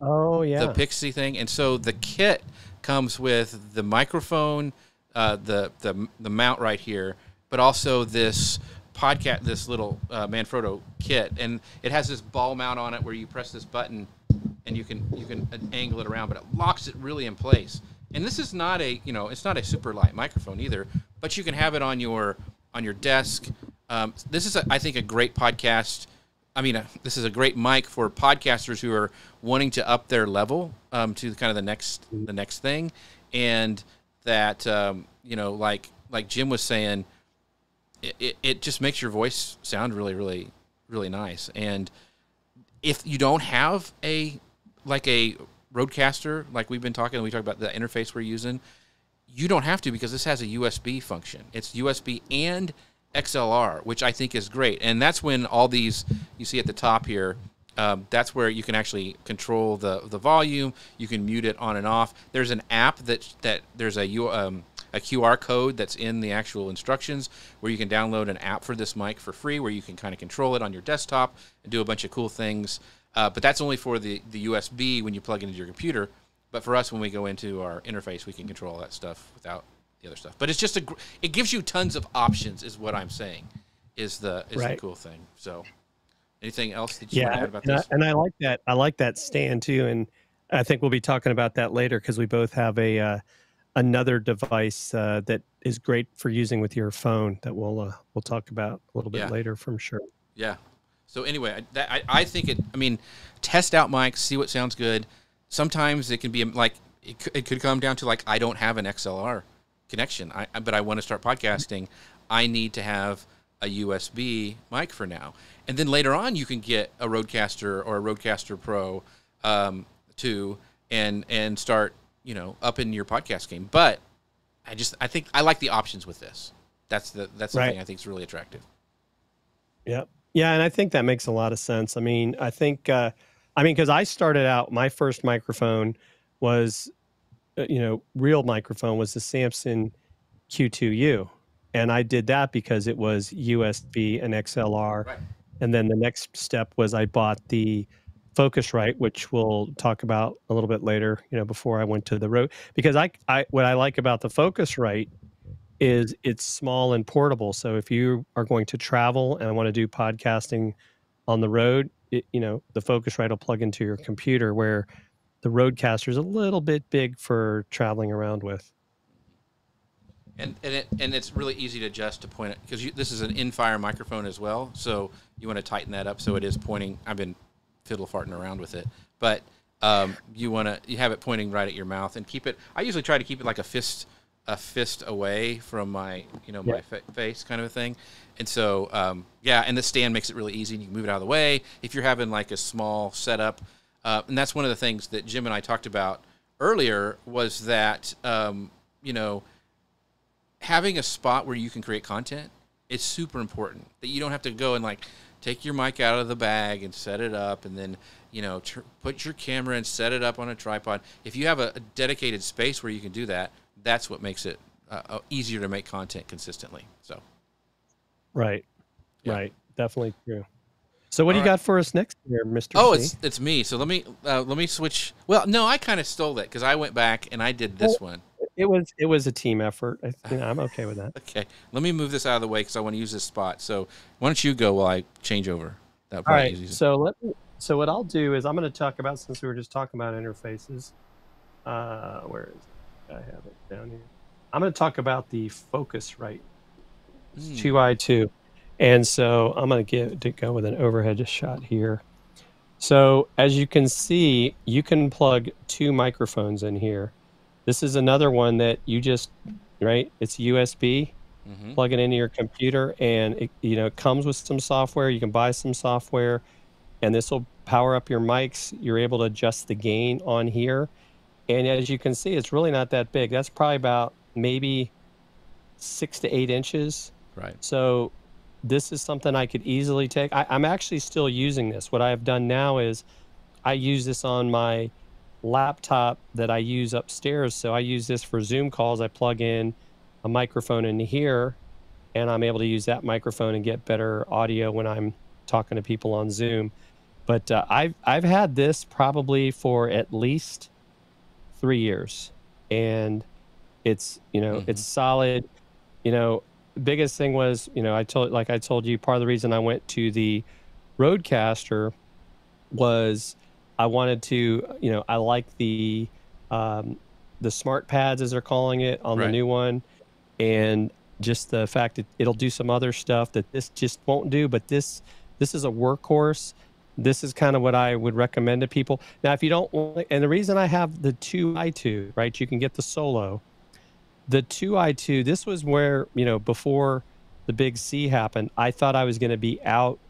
S2: Oh yeah,
S1: the Pixie thing, and so the kit comes with the microphone, uh, the the the mount right here, but also this podcast, this little uh, Manfrotto kit, and it has this ball mount on it where you press this button, and you can you can angle it around, but it locks it really in place. And this is not a you know it's not a super light microphone either, but you can have it on your on your desk. Um, this is a, I think a great podcast. I mean, uh, this is a great mic for podcasters who are wanting to up their level um, to kind of the next the next thing, and that um, you know, like like Jim was saying, it, it, it just makes your voice sound really really really nice. And if you don't have a like a RODECaster, like we've been talking, we talked about the interface we're using, you don't have to because this has a USB function. It's USB and XLR, which I think is great. And that's when all these you see at the top here, um, that's where you can actually control the the volume. You can mute it on and off. There's an app that that there's a um, a QR code that's in the actual instructions where you can download an app for this mic for free, where you can kind of control it on your desktop and do a bunch of cool things. Uh, but that's only for the the USB when you plug it into your computer. But for us, when we go into our interface, we can control that stuff without the other stuff. But it's just a it gives you tons of options, is what I'm saying. Is the is right. the cool thing. So, anything else that you
S2: yeah,
S1: want to add about
S2: and
S1: this?
S2: I, and I like that. I like that stand too, and I think we'll be talking about that later because we both have a uh, another device uh, that is great for using with your phone that we'll uh, we'll talk about a little bit
S1: yeah.
S2: later from Shure.
S1: Yeah. So anyway, I, that, I, I think it. I mean, test out mics, see what sounds good. Sometimes it can be like it, it could come down to like I don't have an XLR connection. I, but I want to start podcasting. I need to have a USB mic for now. And then later on, you can get a RODECaster or a RODECaster Pro um, 2 and and start you know up in your podcast game. But I just I think I like the options with this. That's the that's the
S2: right.
S1: thing I think is really attractive.
S2: Yeah, Yeah, and I think that makes a lot of sense. I mean, I think uh, I mean because I started out my first microphone was Uh, you know, real microphone was the Samson Q2U. And I did that because it was USB and XLR. Right. And then the next step was I bought the Focusrite, which we'll talk about a little bit later, you know, before I went to the road. Because I, I what I like about the Focusrite is it's small and portable. So if you are going to travel and I want to do podcasting on the road, it, you know, the Focusrite will plug into your computer where the RODECaster is a little bit big for traveling around with.
S1: And and it and it's really easy to adjust to point it because this is an in-fire microphone as well, so you want to tighten that up so it is pointing. I've been fiddle farting around with it, but um, you want to you have it pointing right at your mouth and keep it. I usually try to keep it like a fist a fist away from my you know my fa- face kind of a thing and so um, yeah and the stand makes it really easy and you can move it out of the way if you're having like a small setup uh, and that's one of the things that Jim and I talked about earlier was that um, you know having a spot where you can create content is super important. That you don't have to go and like take your mic out of the bag and set it up, and then you know tr- put your camera and set it up on a tripod. If you have a, a dedicated space where you can do that, that's what makes it uh, uh easier to make content consistently. So,
S2: right, yeah. right, definitely true. So what All do you right. got for us next here, Mister?
S1: Oh, C? it's it's me. So let me uh, let me switch. Well, no, I kind of stole that because I went back and I did this one.
S2: It was it was a team effort. I, you know, I'm okay with that.
S1: okay, let me move this out of the way because I want to use this spot. So why don't you go while I change over?
S2: That All right. So let me, so what I'll do is I'm going to talk about since we were just talking about interfaces. Uh, where is it? I have it down here. I'm going to talk about the Focusrite. Two i two. And so I'm going to get to go with an overhead shot here. So as you can see, you can plug two microphones in here. This is another one that you just, right? It's USB, mm-hmm. plug it into your computer and it, you know, it comes with some software. You can buy some software and this will power up your mics. You're able to adjust the gain on here. And as you can see, it's really not that big. That's probably about maybe six to eight inches.
S1: Right.
S2: So this is something I could easily take. I, I'm actually still using this. What I have done now is I use this on my laptop that I use upstairs. So I use this for Zoom calls. I plug in a microphone in here and I'm able to use that microphone and get better audio when I'm talking to people on Zoom. But uh, I've I've had this probably for at least three years, and it's you know
S1: Mhm.
S2: it's solid. You know, biggest thing was you know I told like I told you part of the reason I went to the RODECaster was I wanted to you know I like the um, the smart pads as they're calling it on
S1: Right.
S2: the new one, and just the fact that it'll do some other stuff that this just won't do. But this this is a workhorse. This is kind of what I would recommend to people. Now, if you don't want, and the reason I have the two i2, right? You can get the solo. The two i2. This was where you know before the big C happened. I thought I was going to be out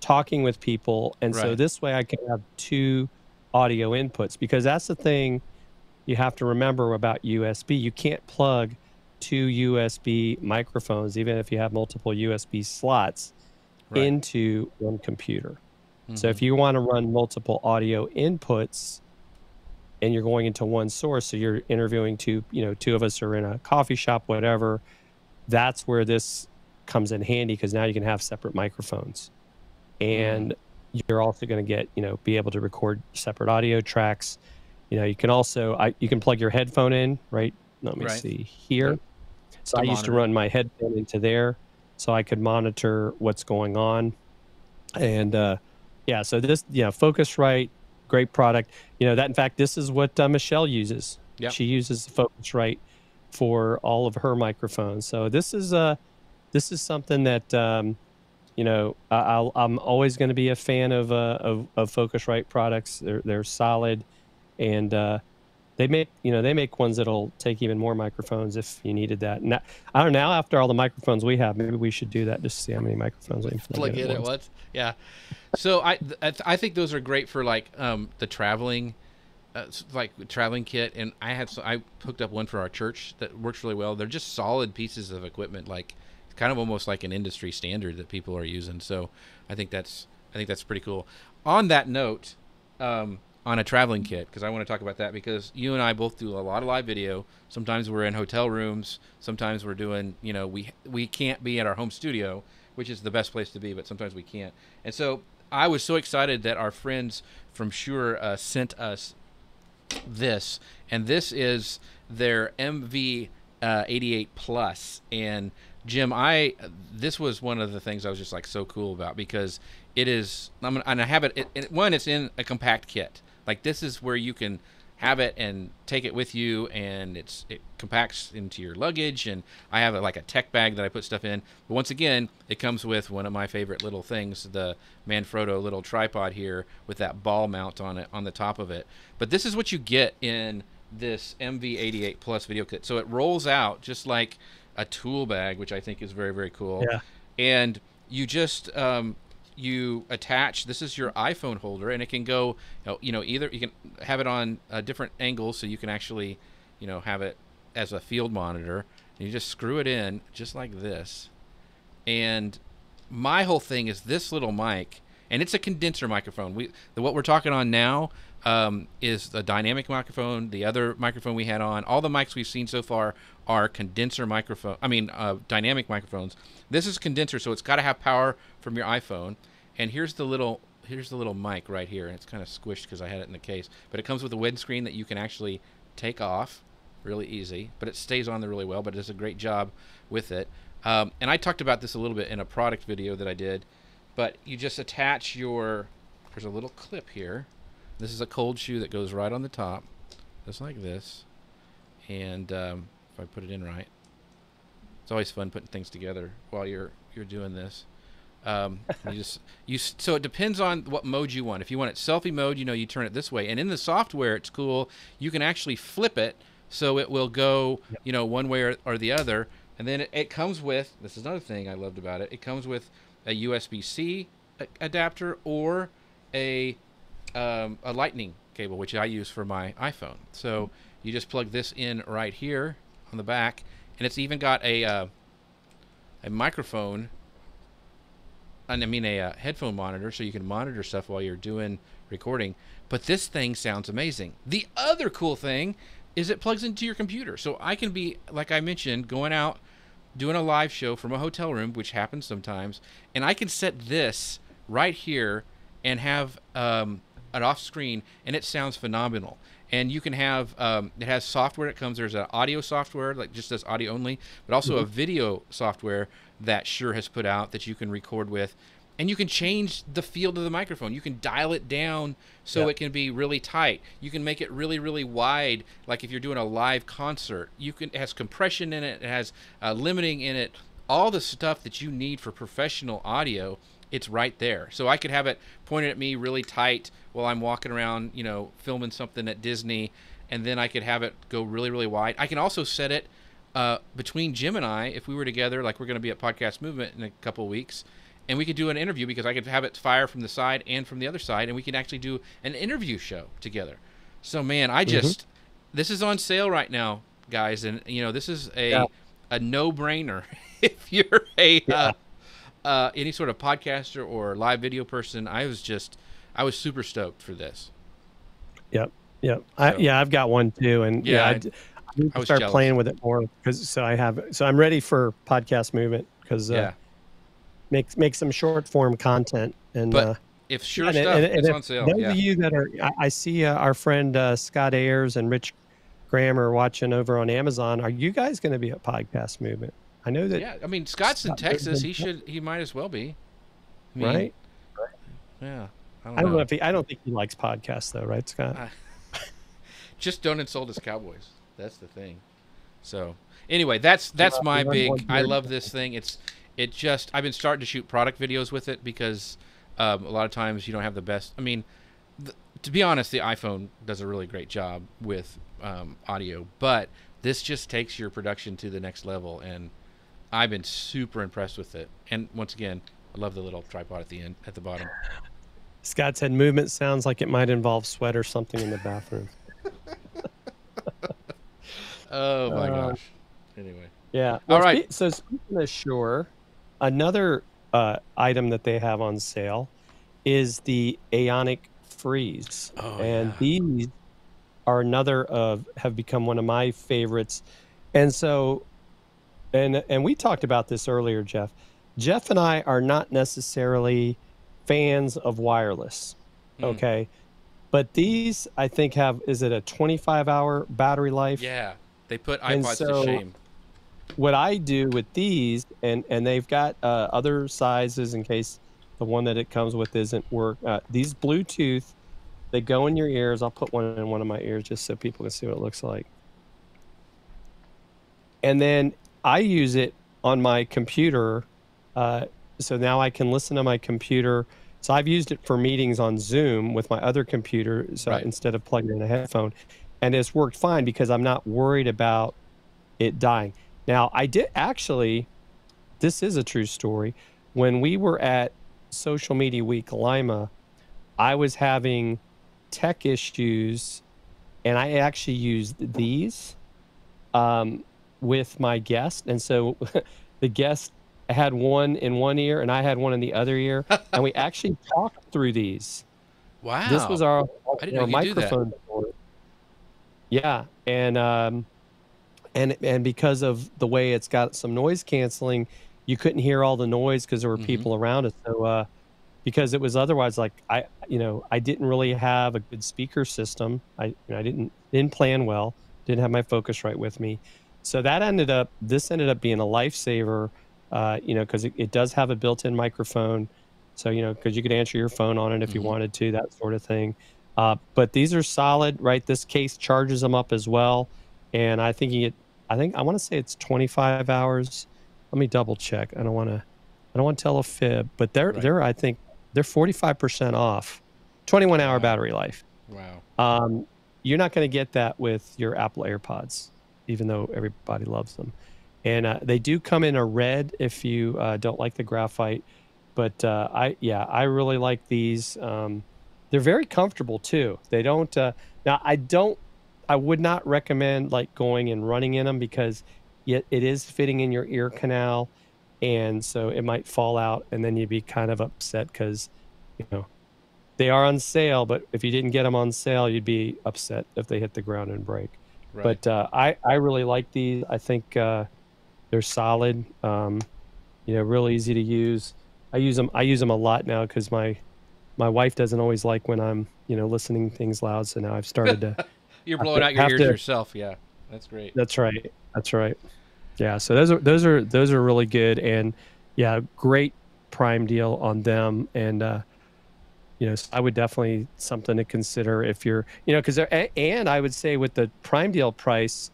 S2: talking with people, and so this way I can have two audio inputs because that's the thing you have to remember about USB. You can't plug two USB microphones, even if you have multiple USB slots,
S1: Right.
S2: into one computer. So
S1: Mhm.
S2: if you want to run multiple audio inputs and you're going into one source, so you're interviewing two, you know, two of us are in a coffee shop, whatever, that's where this comes in handy because now you can have separate microphones. And you're also going to get, you know, be able to record separate audio tracks. You know, you can also I you can plug your headphone in, right? Let me
S1: Right.
S2: see here.
S1: Yep.
S2: So
S1: To
S2: I used to run my headphone into there so I could monitor what's going on. And uh yeah, so this yeah, Focusrite, great product. You know, that in fact this is what uh, Michelle uses.
S1: Yep.
S2: She uses Focusrite for all of her microphones. So this is uh this is something that um you know, I- I'll, I'm always going to be a fan of, uh, of of Focusrite products. They're they're solid, and uh, they make you know they make ones that'll take even more microphones if you needed that. That- I don't know. Now after all the microphones we have, maybe we should do that just to see how many microphones we can plug, in
S1: at
S2: once.
S1: Yeah. So I I th- I think those are great for like um the traveling, uh, like traveling kit. And I so I hooked up one for our church that works really well. They're just solid pieces of equipment, like kind of almost like an industry standard that people are using. So I think that's I think that's pretty cool. On that note, um, on a traveling kit, because I want to talk about that because you and I both do a lot of live video. Sometimes we're in hotel rooms. Sometimes we're doing, you know, we we can't be at our home studio, which is the best place to be, but sometimes we can't. And so I was so excited that our friends from Shure uh, sent us this, and this is their MV uh, 88 Plus. And Jim, I this was one of the things I was just like so cool about because it is. I'm and I have it, it, it. One, it's in a compact kit. Like this is where you can have it and take it with you, and it's it compacts into your luggage. And I have a, like a tech bag that I put stuff in. But once again, it comes with one of my favorite little things, the Manfrotto little tripod here with that ball mount on it on the top of it. But this is what you get in this MV88 Plus video kit. So it rolls out just like a tool bag, which I think is very very cool.
S2: Yeah.
S1: And you just um, you attach. This is your iPhone holder, and it can go. You know, either you can have it on a different angle so you can actually, you know, have it as a field monitor. And you just screw it in just like this, and my whole thing is this little mic, and it's a condenser microphone. We the, what we're talking on now um, is the dynamic microphone. The other microphone we had on, all the mics we've seen so far are condenser microphone. I mean, uh, dynamic microphones. This is condenser, so it's got to have power from your iPhone. And here's the little here's the little mic right here, and it's kind of squished because I had it in the case. But it comes with a windscreen that you can actually take off, really easy. But it stays on there really well. But it does a great job with it. Um, and I talked about this a little bit in a product video that I did. But you just attach your there's a little clip here. This is a cold shoe that goes right on the top, just like this. And um, if I put it in right, it's always fun putting things together while you're you're doing this. Um, you just you so it depends on what mode you want. If you want it selfie mode, you know you turn it this way. And in the software, it's cool. You can actually flip it so it will go you know one way or, or the other. And then it, it comes with this is another thing I loved about it. It comes with a USB C adapter or a um, a Lightning cable, which I use for my iPhone. So you just plug this in right here on the back, and it's even got a uh, a microphone. And I mean a uh, headphone monitor, so you can monitor stuff while you're doing recording. But this thing sounds amazing. The other cool thing is it plugs into your computer, so I can be like I mentioned, going out doing a live show from a hotel room, which happens sometimes, and I can set this right here and have um, an off screen, and it sounds phenomenal. And you can have um, it has software that comes. There's an audio software like just does audio only, but also mm-hmm. a video software that Shure has put out that you can record with, and you can change the field of the microphone. You can dial it down so yeah. it can be really tight. You can make it really, really wide, like if you're doing a live concert. You can it has compression in it. It has uh, limiting in it. All the stuff that you need for professional audio, it's right there. So I could have it pointed at me really tight while I'm walking around, you know, filming something at Disney, and then I could have it go really, really wide. I can also set it uh, between Jim and I if we were together, like we're going to be at Podcast Movement in a couple weeks and we could do an interview because I could have it fire from the side and from the other side, and we can actually do an interview show together. So man, I mm-hmm. just mm-hmm. this is on sale right now, guys, and you know this is a yeah. a no brainer if you're a yeah. uh, uh, any sort of podcaster or live video person. I was just I was super stoked for this.
S2: Yep, yep, so, I, yeah, I've got one too, and yeah, yeah I, I, I start jealous. playing with it more because so I have so I'm ready for podcast movement because. Uh, yeah make make some short form content. And
S1: but uh, if Shure and, stuff, and, and, on sale.
S2: Those
S1: yeah.
S2: of you that are, I, I see uh, our friend uh, Scott Ayers and Rich Graham are watching over on Amazon. Are you guys going to be at podcast movement? I know that.
S1: Yeah, I mean Scott's Scott in Texas. He should. He might as well be.
S2: I mean, right.
S1: Yeah.
S2: I don't, I don't know. know. if he. I don't think he likes podcasts though, right, Scott?
S1: just don't insult his Cowboys. That's the thing. So anyway, that's that's my big. I love this thing. It's it just I've been starting to shoot product videos with it because um, a lot of times you don't have the best. I mean, th- to be honest, the iPhone does a really great job with um, audio, but this just takes your production to the next level, and I've been super impressed with it. And once again, I love the little tripod at the end, at the bottom.
S2: Scott said movement sounds like it might involve sweat or something in the bathroom.
S1: oh my uh, gosh. Anyway.
S2: Yeah. Well, All right. Spe- so speaking of Shure, Another uh, item that they have on sale is the Aonic Freeze, oh, and yeah. these are another of have become one of my favorites. And so, and and we talked about this earlier, Jeff. Jeff and I are not necessarily fans of wireless. Mm. Okay. But these, I think, have is it a 25 hour battery life?
S1: Yeah, they put iPods so, to shame
S2: what I do with these, and and they've got uh, other sizes in case the one that it comes with isn't work. Uh, these Bluetooth, they go in your ears. I'll put one in one of my ears just so people can see what it looks like. And then I use it on my computer, uh, so now I can listen to my computer. So I've used it for meetings on Zoom with my other computer, so right. instead of plugging in a headphone, and it's worked fine because I'm not worried about it dying. Now, I did actually, this is a true story. When we were at Social Media Week Lima, I was having tech issues and I actually used these um, with my guest. And so the guest had one in one ear and I had one in the other ear. and we actually talked through these.
S1: Wow.
S2: This was our, our microphone. Yeah. And um, and and because of the way it's got some noise canceling, you couldn't hear all the noise because there were mm-hmm. people around us. So uh, because it was otherwise like I you know I didn't really have a good speaker system. I you know, I didn't didn't plan well. Didn't have my Focusrite with me. So that ended up this ended up being a lifesaver. Uh, you know because it, it does have a built-in microphone. So you know because you could answer your phone on it if mm-hmm. you wanted to that sort of thing. Uh, but these are solid, right? This case charges them up as well, and I think you get I think I want to say it's 25 hours. Let me double check. I don't want to I don't want to tell a fib, but they're right. they're I think they're 45% off. 21 hour wow. battery life.
S1: Wow.
S2: Um, you're not going to get that with your Apple AirPods, even though everybody loves them. And uh, they do come in a red if you uh, don't like the graphite. But uh, I, yeah, I really like these. Um, they're very comfortable too. They don't. Uh, now I don't. I would not recommend like going and running in them because it, it is fitting in your ear canal, and so it might fall out, and then you'd be kind of upset because, you know, they are on sale. But if you didn't get them on sale, you'd be upset if they hit the ground and break.
S1: Right.
S2: But uh, I I really like these. I think uh, they're solid. Um, you know, real easy to use. I use them. I use them a lot now because my my wife doesn't always like when I'm you know listening things loud. So now I've started to.
S1: You're blowing
S2: to-
S1: out your ears
S2: to-
S1: yourself. Yeah, that's great.
S2: That's right. That's right. Yeah. So those are those are those are really good and yeah, great prime deal on them and uh you know, so I would definitely something to consider if you're, you know, because and I would say with the prime deal price,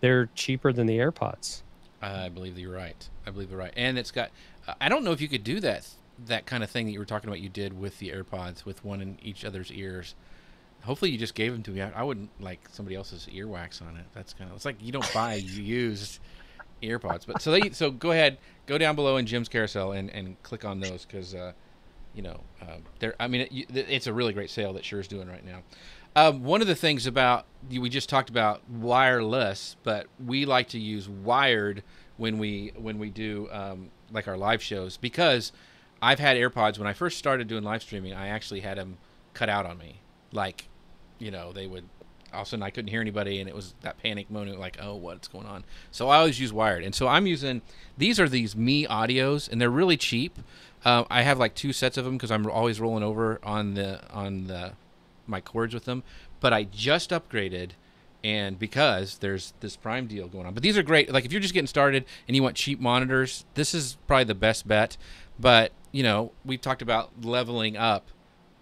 S2: they're cheaper than the AirPods.
S1: I believe you're right. I believe you're right. And it's got. I don't know if you could do that that kind of thing that you were talking about. You did with the AirPods, with one in each other's ears. Hopefully, you just gave them to me. I, I wouldn't like somebody else's earwax on it. That's kind of. It's like you don't buy you used AirPods. But so they. So go ahead, go down below in Jim's carousel and and click on those because. Uh, you know, um, there. I mean, it, it's a really great sale that Shure's doing right now. Um, one of the things about we just talked about wireless, but we like to use wired when we when we do um, like our live shows because I've had AirPods when I first started doing live streaming. I actually had them cut out on me, like you know they would. All of a sudden, I couldn't hear anybody, and it was that panic moment, like, "Oh, what's going on?" So I always use wired, and so I'm using these are these MEE Audios, and they're really cheap. Uh, I have like two sets of them because I'm always rolling over on the on the my cords with them. But I just upgraded, and because there's this Prime deal going on. But these are great. Like if you're just getting started and you want cheap monitors, this is probably the best bet. But you know, we've talked about leveling up.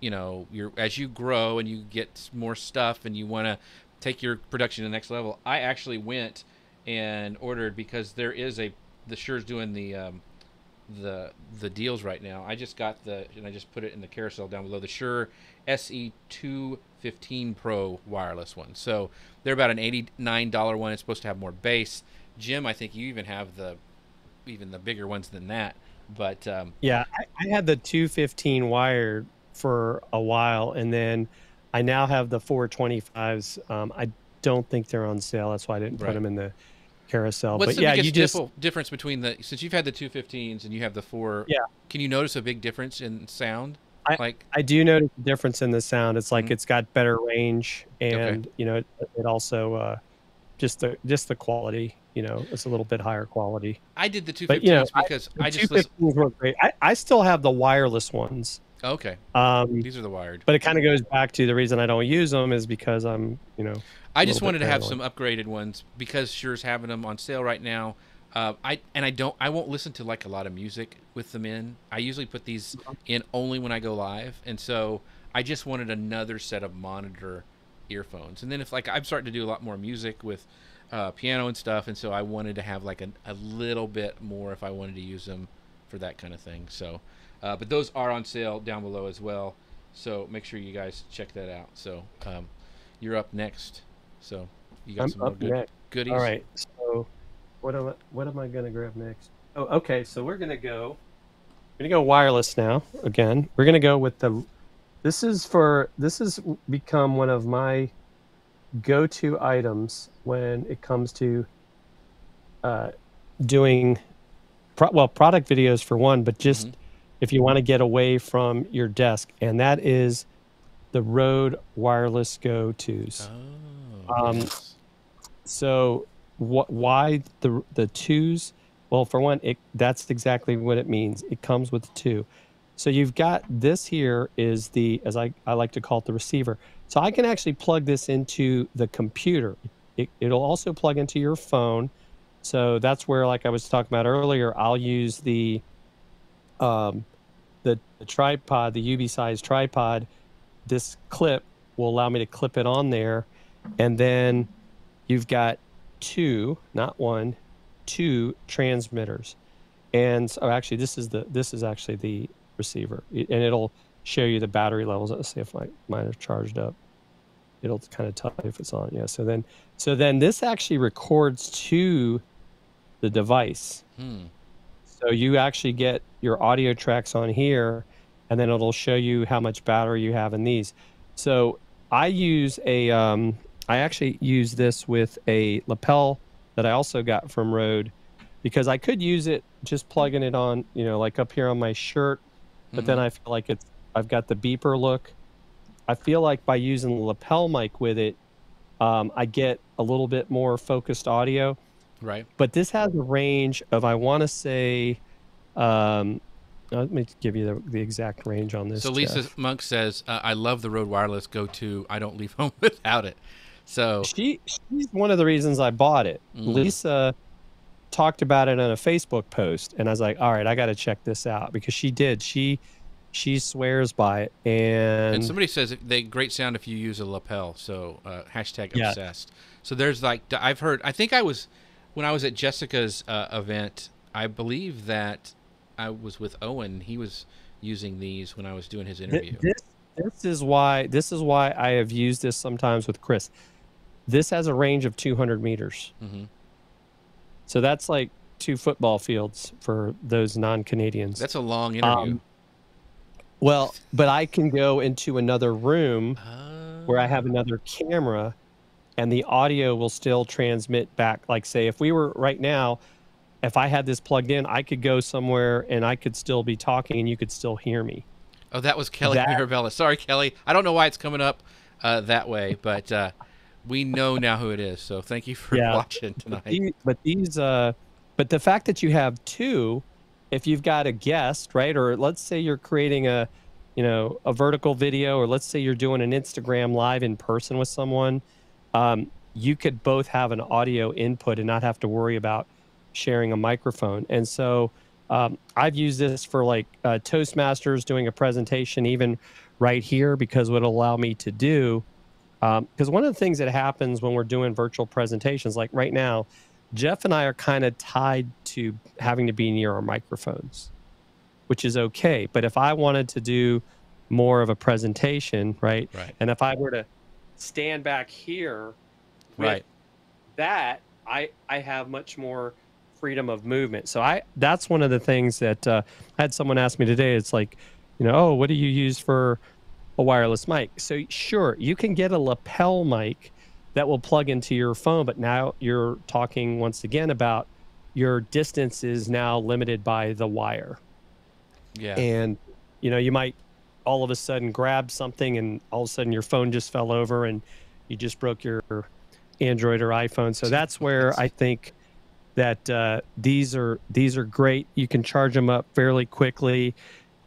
S1: You know, you're as you grow and you get more stuff and you want to take your production to the next level. I actually went and ordered because there is a the Shure's doing the um, the the deals right now. I just got the and I just put it in the carousel down below the Shure SE 215 Pro wireless one. So they're about an $89 one. It's supposed to have more bass. Jim, I think you even have the even the bigger ones than that. But um,
S2: Yeah, I, I had the 215 wired for a while, and then I now have the 425s. Um, I don't think they're on sale. That's why I didn't
S1: Right.
S2: put them in the carousel.
S1: what's
S2: but
S1: the
S2: yeah,
S1: biggest
S2: you just
S1: difference between the since you've had the 215s and you have the four?
S2: Yeah.
S1: Can you notice a big difference in sound?
S2: I-
S1: like
S2: I do notice a difference in the sound. It's like
S1: Mhm.
S2: it's got better range, and you know, it, it also uh, just the just the quality. You know, it's a little bit higher quality.
S1: I did the 215s
S2: But, you know,
S1: because
S2: The
S1: I just
S2: were great. I, I still have the wireless ones.
S1: Okay,
S2: Um,
S1: these are the wired.
S2: but it kind of goes back to the reason I don't use them is because I'm, you know,
S1: I just wanted to have some upgraded ones because Shure's having them on sale right now. Uh, I and I don't I won't listen to like a lot of music with them in. I usually put these
S2: Uh-huh.
S1: in only when I go live, and so I just wanted another set of monitor earphones. And then if like I'm starting to do a lot more music with uh, piano and stuff, and so I wanted to have like a, a little bit more if I wanted to use them for that kind of thing. So, uh, but those are on sale down below as well. So make sure you guys check that out. So um, you're up next. So you got
S2: I'm
S1: some more good
S2: next.
S1: goodies.
S2: All right. So, what am I, what am I going to grab next? Oh, okay. So we're going to go. We're to go wireless now. Again, we're going to go with the. This is for. This has become one of my go-to items when it comes to uh, doing, pro- well, product videos for one, but just
S1: Mhm.
S2: If you want to get away from your desk, and that is the Rode Wireless Go 2s.
S1: Oh.
S2: Um. So wh- why the the twos? Well, for one, it that's exactly what it means. It comes with two. So you've got this here is the as I, I like to call it the receiver. So I can actually plug this into the computer. It, it'll also plug into your phone. So that's where, like I was talking about earlier, I'll use the um, the, the tripod, the UBeesize tripod. This clip will allow me to clip it on there, and then you've got two, not one, two transmitters. And so actually this is the this is actually the receiver. It- And it'll show you the battery levels. Let's see if my mine are charged up. It'll kind of tell you if it's on. Yeah. So then so then this actually records to the device.
S1: Hmm.
S2: So you actually get your audio tracks on here, and then it'll show you how much battery you have in these. So I use a, um, I actually use this with a lapel that I also got from Rode because I could use it just plugging it on, you know, like up here on my shirt, but then I feel like it's, I've got the beeper look. I feel like by using the lapel mic with it, um, I get a little bit more focused audio.
S1: Right.
S2: But this has a range of, I want to say, um, let me give you the, the exact range on this.
S1: So Lisa
S2: Jeff.
S1: Monk says, uh, "I love the Rode Wireless. Go to. I don't leave home without it." So
S2: she she's one of the reasons I bought it.
S1: Mhm.
S2: Lisa talked about it on a Facebook post, and I was like, "All right, I got to check this out," because she did. She she swears by it, and,
S1: And somebody says they great sound if you use a lapel. So uh, hashtag
S2: Yeah.
S1: obsessed. So there's like I've heard. I think I was when I was at Jessica's uh, event. I believe that I was with Owen. He was using these when I was doing his interview.
S2: This this is why this is why I have used this sometimes with Chris. This has a range of 200 meters,
S1: hmm
S2: so that's like two football fields for those non-Canadians.
S1: That's a long interview.
S2: Um, well, but I can go into another room where I have another camera and the audio will still transmit back. Like, say, if we were right now, if I had this plugged in, I could go somewhere and I could still be talking and you could still hear me.
S1: Oh, that was Kelly
S2: That-
S1: Mirabella. Sorry, Kelly. I don't know why it's coming up uh, that way, but uh, we know now who it is. So thank you for
S2: Yeah.
S1: watching tonight.
S2: These- but these, uh, but the fact that you have two, if you've got a guest, right? Or let's say you're creating a, you know, a vertical video, or let's say you're doing an Instagram live in person with someone, um, you could both have an audio input and not have to worry about sharing a microphone. And so um, I've used this for like uh, Toastmasters doing a presentation, even right here, because what allow me to do. Because one of the things that happens when we're doing virtual presentations, like right now, Jeff and I are kind of tied to having to be near our microphones, which is okay. But if I wanted to do more of a presentation, right?
S1: Right.
S2: And if I were to stand back here, with
S1: Right.
S2: that I I have much more freedom of movement. So I that's one of the things that uh, I had someone ask me today. It's like, you know, oh, what do you use for a wireless mic? So sure, you can get a lapel mic that will plug into your phone, but now you're talking once again about your distance is now limited by the wire
S1: Yeah.
S2: and you know you might all of a sudden grab something and all of a sudden your phone just fell over and you just broke your android or iphone so that's where i think that uh, these are these are great you can charge them up fairly quickly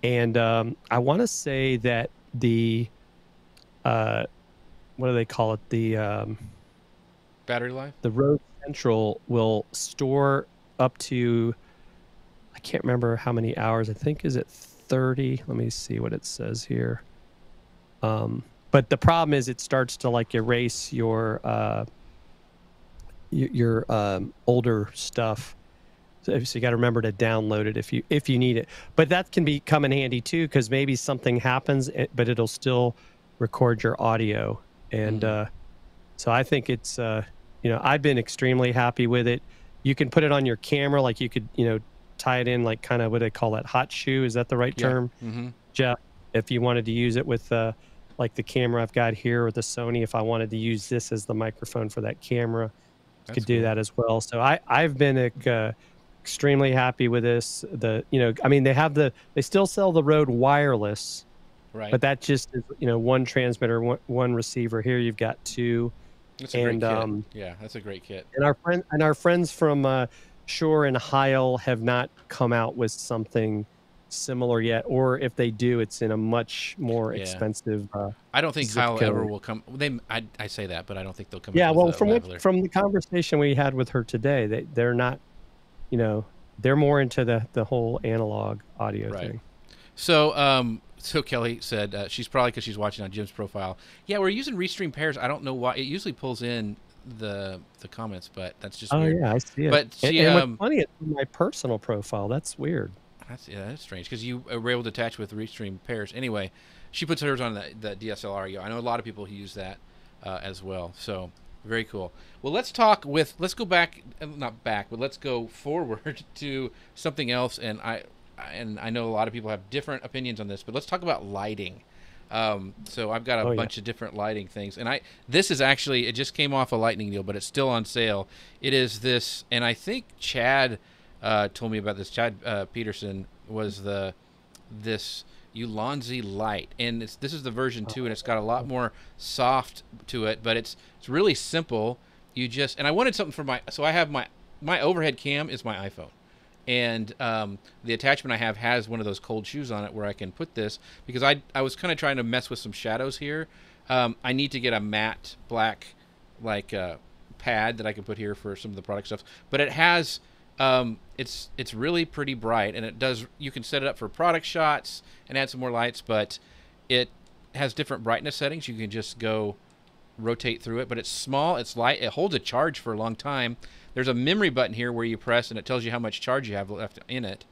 S2: and um, i want to say that the uh, what do they call it the um,
S1: Battery life.
S2: the Rode Central will store up to I can't remember how many hours. I think is it 30. Let me see what it says here. Um, but the problem is it starts to like erase your uh, your, um, older stuff. So, so you got to remember to download it if you if you need it. But that can be come in handy too because maybe something happens, eh, but it'll still record your audio. And
S1: Mhm.
S2: uh, so I think it's uh, you know I've been extremely happy with it. You can put it on your camera, like you could you know tie it in like kind of what they call that hot shoe. Is that the right
S1: Yeah.
S2: term,
S1: Mm-hmm.
S2: Jeff? If you wanted to use it with uh, like the camera I've got here or the Sony, if I wanted to use this as the microphone for that camera, could do that as well. So I I've been uh, extremely happy with this. The you know I mean they have the they still sell the Rode wireless,
S1: Right.
S2: but that just is you know one transmitter, one, one receiver. Here you've got two.
S1: that's a great
S2: and,
S1: kit.
S2: um,
S1: yeah, that's a great kit.
S2: And our friend and our friends from uh, Shure and Heil have not come out with something similar yet, or if they do, it's in a much more
S1: Yeah.
S2: expensive. Uh,
S1: I don't think Kyle ever will come. They, I, I say that, but I don't think they'll come.
S2: yeah, well, from what, from the conversation we had with her today, they they're not, you know, they're more into the the whole analog audio
S1: Right.
S2: thing.
S1: So, um, so Kelly said uh, she's probably because she's watching on Jim's profile. Yeah, we're using Restream pairs. I don't know why. It usually pulls in the the comments, but that's just
S2: Oh
S1: weird.
S2: yeah, I see it.
S1: But she,
S2: and
S1: um,
S2: what's funny, it's my personal profile. That's weird.
S1: That's yeah, that's strange because you uh, were able to attach with Restream pairs. Anyway, she puts hers on the, the DSLR. I know a lot of people who use that uh, as well. So very cool. Well, let's talk with. Let's go back, uh, not back, but let's go forward to something else. And I, and I know a lot of people have different opinions on this, but let's talk about lighting. Um, so I've got a
S2: Oh, yeah.
S1: bunch of different lighting things, and I this is actually it just came off a lightning deal, but it's still on sale. It is this, and I think Chad uh, told me about this. Chad uh, Peterson was the this Ulanzi light, and it's this is the version two, and it's got a lot more soft to it, but it's it's really simple. You just and I wanted something for my so I have my my overhead cam is my iPhone and um, the attachment I have has one of those cold shoes on it where I can put this because I I was kind of trying to mess with some shadows here. Um, I need to get a matte black like uh, pad that I can put here for some of the product stuff, but it has um, it's it's really pretty bright and it does you can set it up for product shots and add some more lights, but it has different brightness settings. You can just go rotate through it, but it's small, it's light, it holds a charge for a long time. There's a memory button here where you press and it tells you how much charge you have left in it.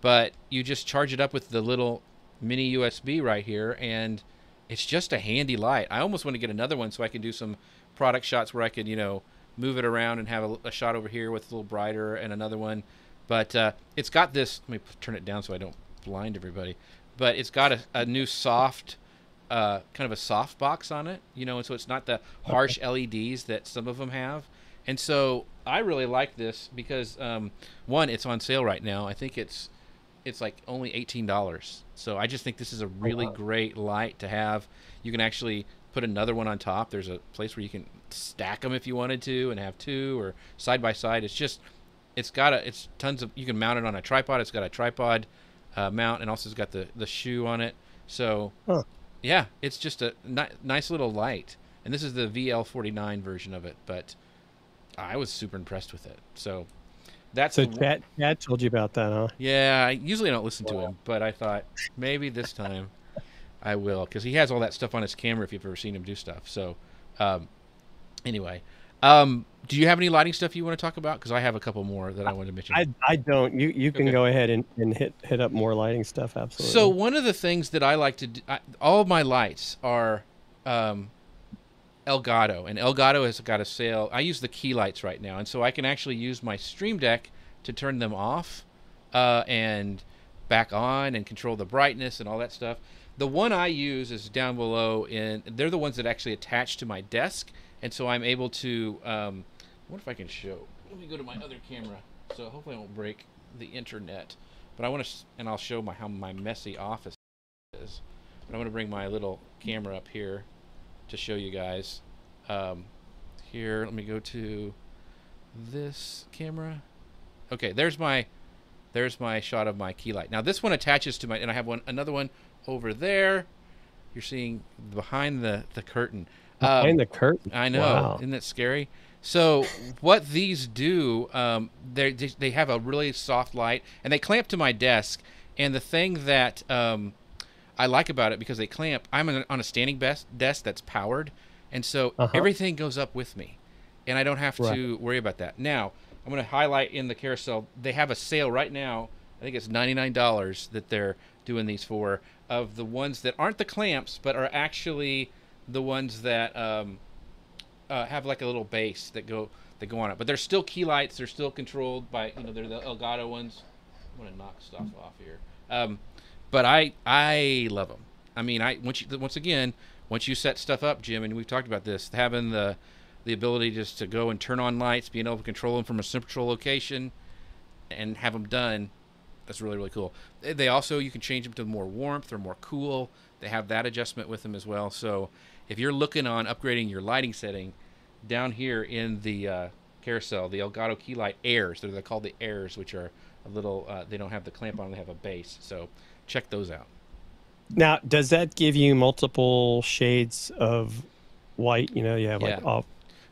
S1: But you just charge it up with the little mini USB right here and it's just a handy light. I almost want to get another one so I can do some product shots where I could, you know, move it around and have a, a shot over here with a little brighter and another one. But uh, it's got this, let me turn it down so I don't blind everybody. But it's got a, a new soft uh, kind of a soft box on it, you know, and so it's not the harsh LEDs that some of them have. And so I really like this because um, one, it's on sale right now. I think it's it's like only eighteen dollars. So I just think this is a really
S2: wow.
S1: great light to have. You can actually put another one on top. There's a place where you can stack them if you wanted to, and have two or side by side. It's just it's got a it's tons of you can mount it on a tripod. It's got a tripod uh, mount, and also it's got the the shoe on it. So
S2: Huh.
S1: yeah, it's just a ni- nice little light. And this is the VL49 version of it, but I was super impressed with it. So that's
S2: So
S1: the-
S2: Chad, Chad told you about that, huh?
S1: yeah, I usually don't listen to him, but I thought maybe this time I will because he has all that stuff on his camera if you've ever seen him do stuff. So, um, anyway, um, do you have any lighting stuff you want to talk about? Because I have a couple more that I want to mention.
S2: I, I don't. You you can
S1: Okay.
S2: go ahead and, and hit hit up more lighting stuff. Absolutely.
S1: So one of the things that I like to do, I, all of my lights are um, Elgato, and Elgato has got a sale. I use the key lights right now, and so I can actually use my Stream Deck to turn them off uh, and back on and control the brightness and all that stuff. The one I use is down below, and they're the ones that actually attach to my desk, and so I'm able to. Um, what if I can show? Let me go to my other camera, so hopefully I won't break the internet. But I want to, and I'll show my how my messy office is. But I'm going to bring my little camera up here to show you guys. Um, here, let me go to this camera. Okay, there's my there's my shot of my key light. Now this one attaches to my, and I have one another one over there. You're seeing behind the the curtain.
S2: behind
S1: Um,
S2: the curtain.
S1: I know.
S2: Wow.
S1: Isn't that scary? So what these do, um, they they have a really soft light, and they clamp to my desk. And the thing that um, I like about it because they clamp, I'm on a, on a standing best desk that's powered, and so
S2: Uh-huh.
S1: everything goes up with me, and I don't have
S2: Right.
S1: to worry about that. Now I'm going to highlight in the carousel. They have a sale right now. I think it's ninety nine dollars that they're doing these for of the ones that aren't the clamps, but are actually the ones that um, uh, have like a little base that go that go on it. But they're still key lights. They're still controlled by you know they're the Elgato ones. I'm gonna knock stuff off here. Um, but I I love them. I mean I once you once again once you set stuff up, Jim, and we've talked about this, having the the ability just to go and turn on lights, being able to control them from a central location, and have them done. That's really really cool. They- also you can change them to more warmth or more cool. They have that adjustment with them as well. So if you're looking on upgrading your lighting setting, down here in the uh, carousel, the Elgato key light airs. They're, they're called the airs, which are a little. Uh, they don't have the clamp on; they have a base. So check those out.
S2: Now, does that give you multiple shades of white? You know, you have like
S1: Yeah.
S2: off.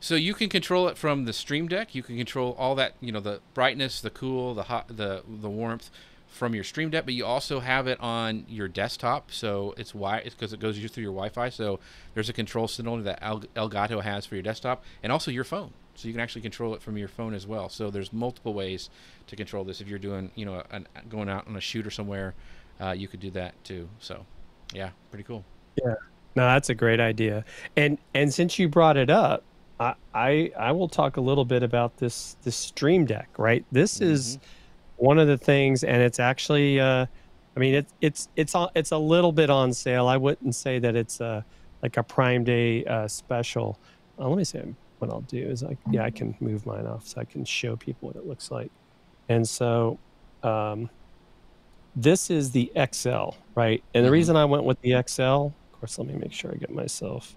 S1: So you can control it from the Stream Deck. You can control all that, you know, the brightness, the cool, the hot, the the warmth from your Stream Deck. But you also have it on your desktop, so it's why it's because it goes just through your Wi-Fi. So there's a control signal that El- Elgato has for your desktop, and also your phone. So you can actually control it from your phone as well. So there's multiple ways to control this. If you're doing, you know, an, going out on a shoot or somewhere, uh, you could do that too. So, yeah, pretty cool. Yeah.
S2: No, that's a great idea. And and since you brought it up, I I, I will talk a little bit about this this Stream Deck. Right, this is one of the things, and it's actually, uh, I mean, it's it's it's on, it's a little bit on sale. I wouldn't say that it's a like a Prime Day uh, special. Uh, let me see what I'll do is like, yeah, I can move mine off so I can show people what it looks like. And so, um, this is the XL, right? And the
S1: Mhm.
S2: reason I went with the XL, of course, let me make sure I get myself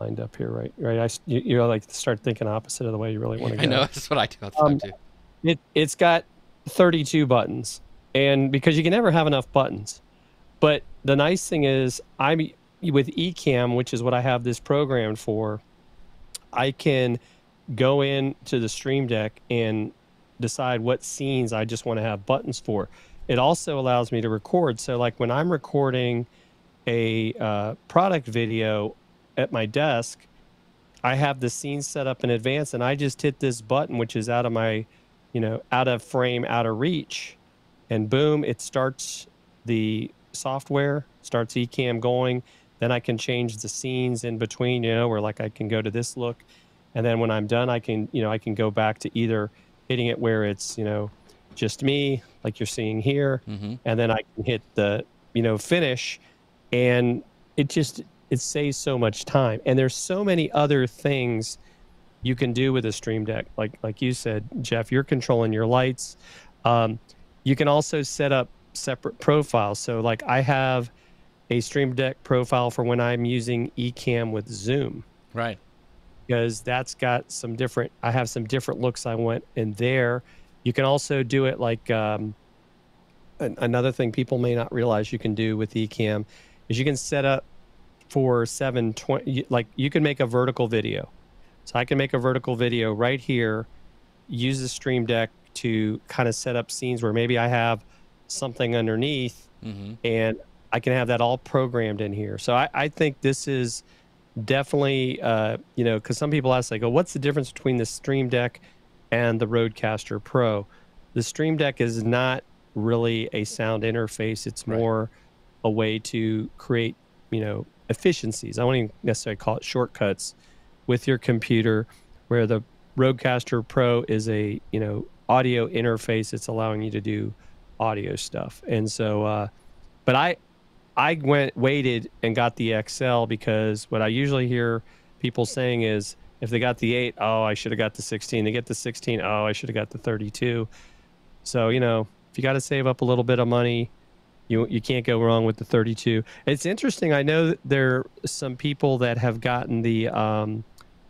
S2: lined up here, right? Right, I you, you like start thinking opposite of the way you really want to go.
S1: I know that's what I do all the time
S2: Um,
S1: too.
S2: It it's got 32 buttons, and because you can never have enough buttons. But the nice thing is, I'm with Ecamm, which is what I have this programmed for. I can go in to the Stream Deck and decide what scenes I just want to have buttons for. It also allows me to record. So, like when I'm recording a uh, product video at my desk, I have the scene set up in advance, and I just hit this button, which is out of my, you know, out of frame, out of reach, and boom, it starts the software, starts Ecamm going. Then I can change the scenes in between, you know, where like I can go to this look, and then when I'm done, I can, you know, I can go back to either hitting it where it's, you know, just me, like you're seeing here,
S1: hmm
S2: and then I can hit the you know finish, and it just it saves so much time. And there's so many other things you can do with a Stream Deck, like like you said, Jeff. You're controlling your lights. Um, you can also set up separate profiles. So like I have a Stream Deck profile for when I'm using Ecamm with Zoom
S1: Right.
S2: because that's got some different i have some different looks i want in there you can also do it like um, an, another thing people may not realize you can do with Ecamm is you can set up for 720 like you can make a vertical video so i can make a vertical video right here use the stream deck to kind of set up scenes where maybe i have something underneath
S1: hmm
S2: and I can have that all programmed in here. So I, I think this is definitely, uh, you know, because some people ask, like, oh, what's the difference between the Stream Deck and the Rodecaster Pro? The Stream Deck is not really a sound interface. It's
S1: Right.
S2: more a way to create, you know, efficiencies. I won't even necessarily call it shortcuts with your computer, where the Rodecaster Pro is a, you know, audio interface. It's allowing you to do audio stuff. And so, uh, but I, I went waited and got the XL because what I usually hear people saying is if they got the 8, oh, I should have got the 16. They get the 16, oh, I should have got the 32. So, you know, if you got to save up a little bit of money, you you can't go wrong with the 32. It's interesting. I know there are some people that have gotten the um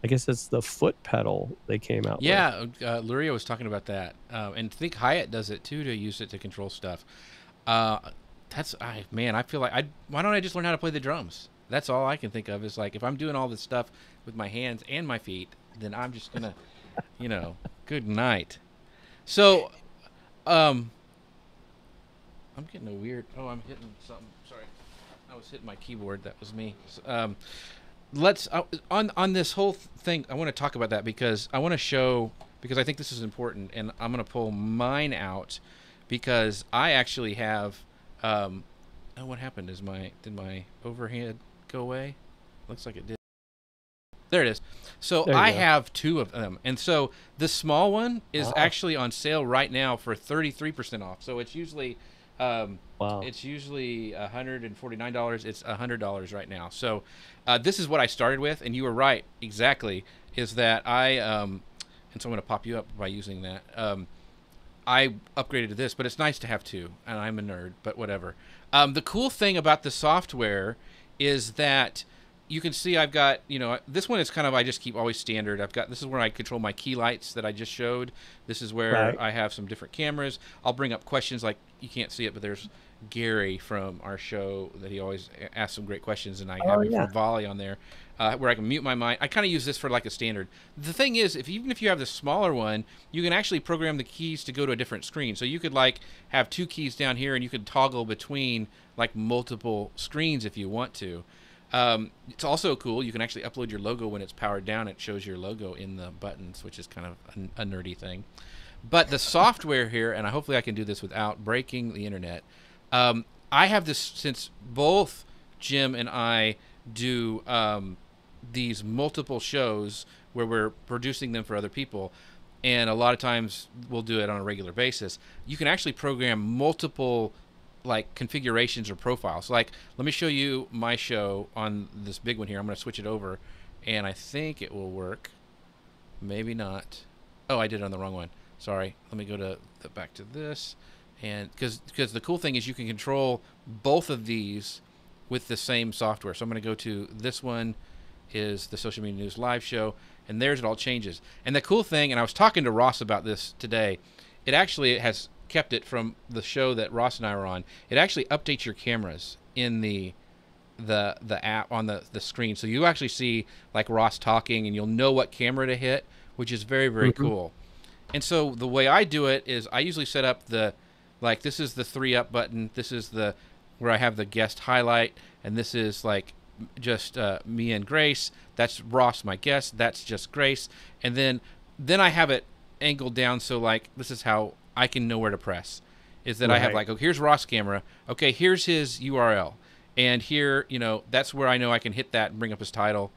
S2: I guess it's the foot pedal they came out with.
S1: Yeah, uh, Luria was talking about that, uh, and I think Hyatt does it too to use it to control stuff. Uh, that's I man, I feel like I why don't I just learn how to play the drums? That's all I can think of is like if I'm doing all this stuff with my hands and my feet, then I'm just gonna, you know, good night. So, um, I'm getting a weird. Oh, I'm hitting something. Sorry, I was hitting my keyboard. That was me. Um, let's uh, on on this whole thing. I want to talk about that because I want to show because I think this is important, and I'm going to pull mine out because I actually have. Um, oh, what happened? Is my did my overhead go away? Looks like it did. There it is. So I
S2: go.
S1: have two of them, and so the small one is
S2: Wow.
S1: actually on sale right now for 33% off. So it's usually um,
S2: Wow.
S1: it's usually $149. It's $100 right now. So uh, this is what I started with, and you were right exactly. Is that I um, and so I'm going to pop you up by using that. Um, I upgraded to this, but it's nice to have two, and I'm a nerd, but whatever. Um, the cool thing about the software is that you can see I've got, you know, this one is kind of I just keep always standard. I've got this is where I control my key lights that I just showed. This is where
S2: Right.
S1: I have some different cameras. I'll bring up questions like you can't see it, but there's Gary from our show that he always asks some great questions, and I
S2: Oh,
S1: have him
S2: yeah.
S1: from Volley on there, uh, where I can mute my mic. I kind of use this for like a standard. The thing is, if even if you have the smaller one, you can actually program the keys to go to a different screen. So you could like have two keys down here, and you could toggle between like multiple screens if you want to. Um, it's also cool. You can actually upload your logo when it's powered down. It shows your logo in the buttons, which is kind of a, a nerdy thing. But the software here, and hopefully I can do this without breaking the internet. Um, I have this since both Jim and I do um, these multiple shows where we're producing them for other people, and a lot of times we'll do it on a regular basis. You can actually program multiple like configurations or profiles. Like, let me show you my show on this big one here. I'm going to switch it over, and I think it will work. Maybe not. Oh, I did it on the wrong one. Sorry. Let me go to the, back to this, and because because the cool thing is you can control both of these with the same software. So I'm going to go to this one is the social media news live show, and there's it all changes. And the cool thing, and I was talking to Ross about this today, it actually has kept it from the show that Ross and I were on. It actually updates your cameras in the the the app on the the screen, so you actually see like Ross talking, and you'll know what camera to hit, which is very very mm-hmm. cool. And so the way I do it is I usually set up the like this is the three up button, this is the where I have the guest highlight, and this is like just uh, me and Grace. That's Ross, my guest. That's just Grace, and then then I have it angled down so like this is how I can know where to press. Is that right. I have like, oh, here's Ross camera. Okay, here's his URL, and here, you know, that's where I know I can hit that and bring up his title.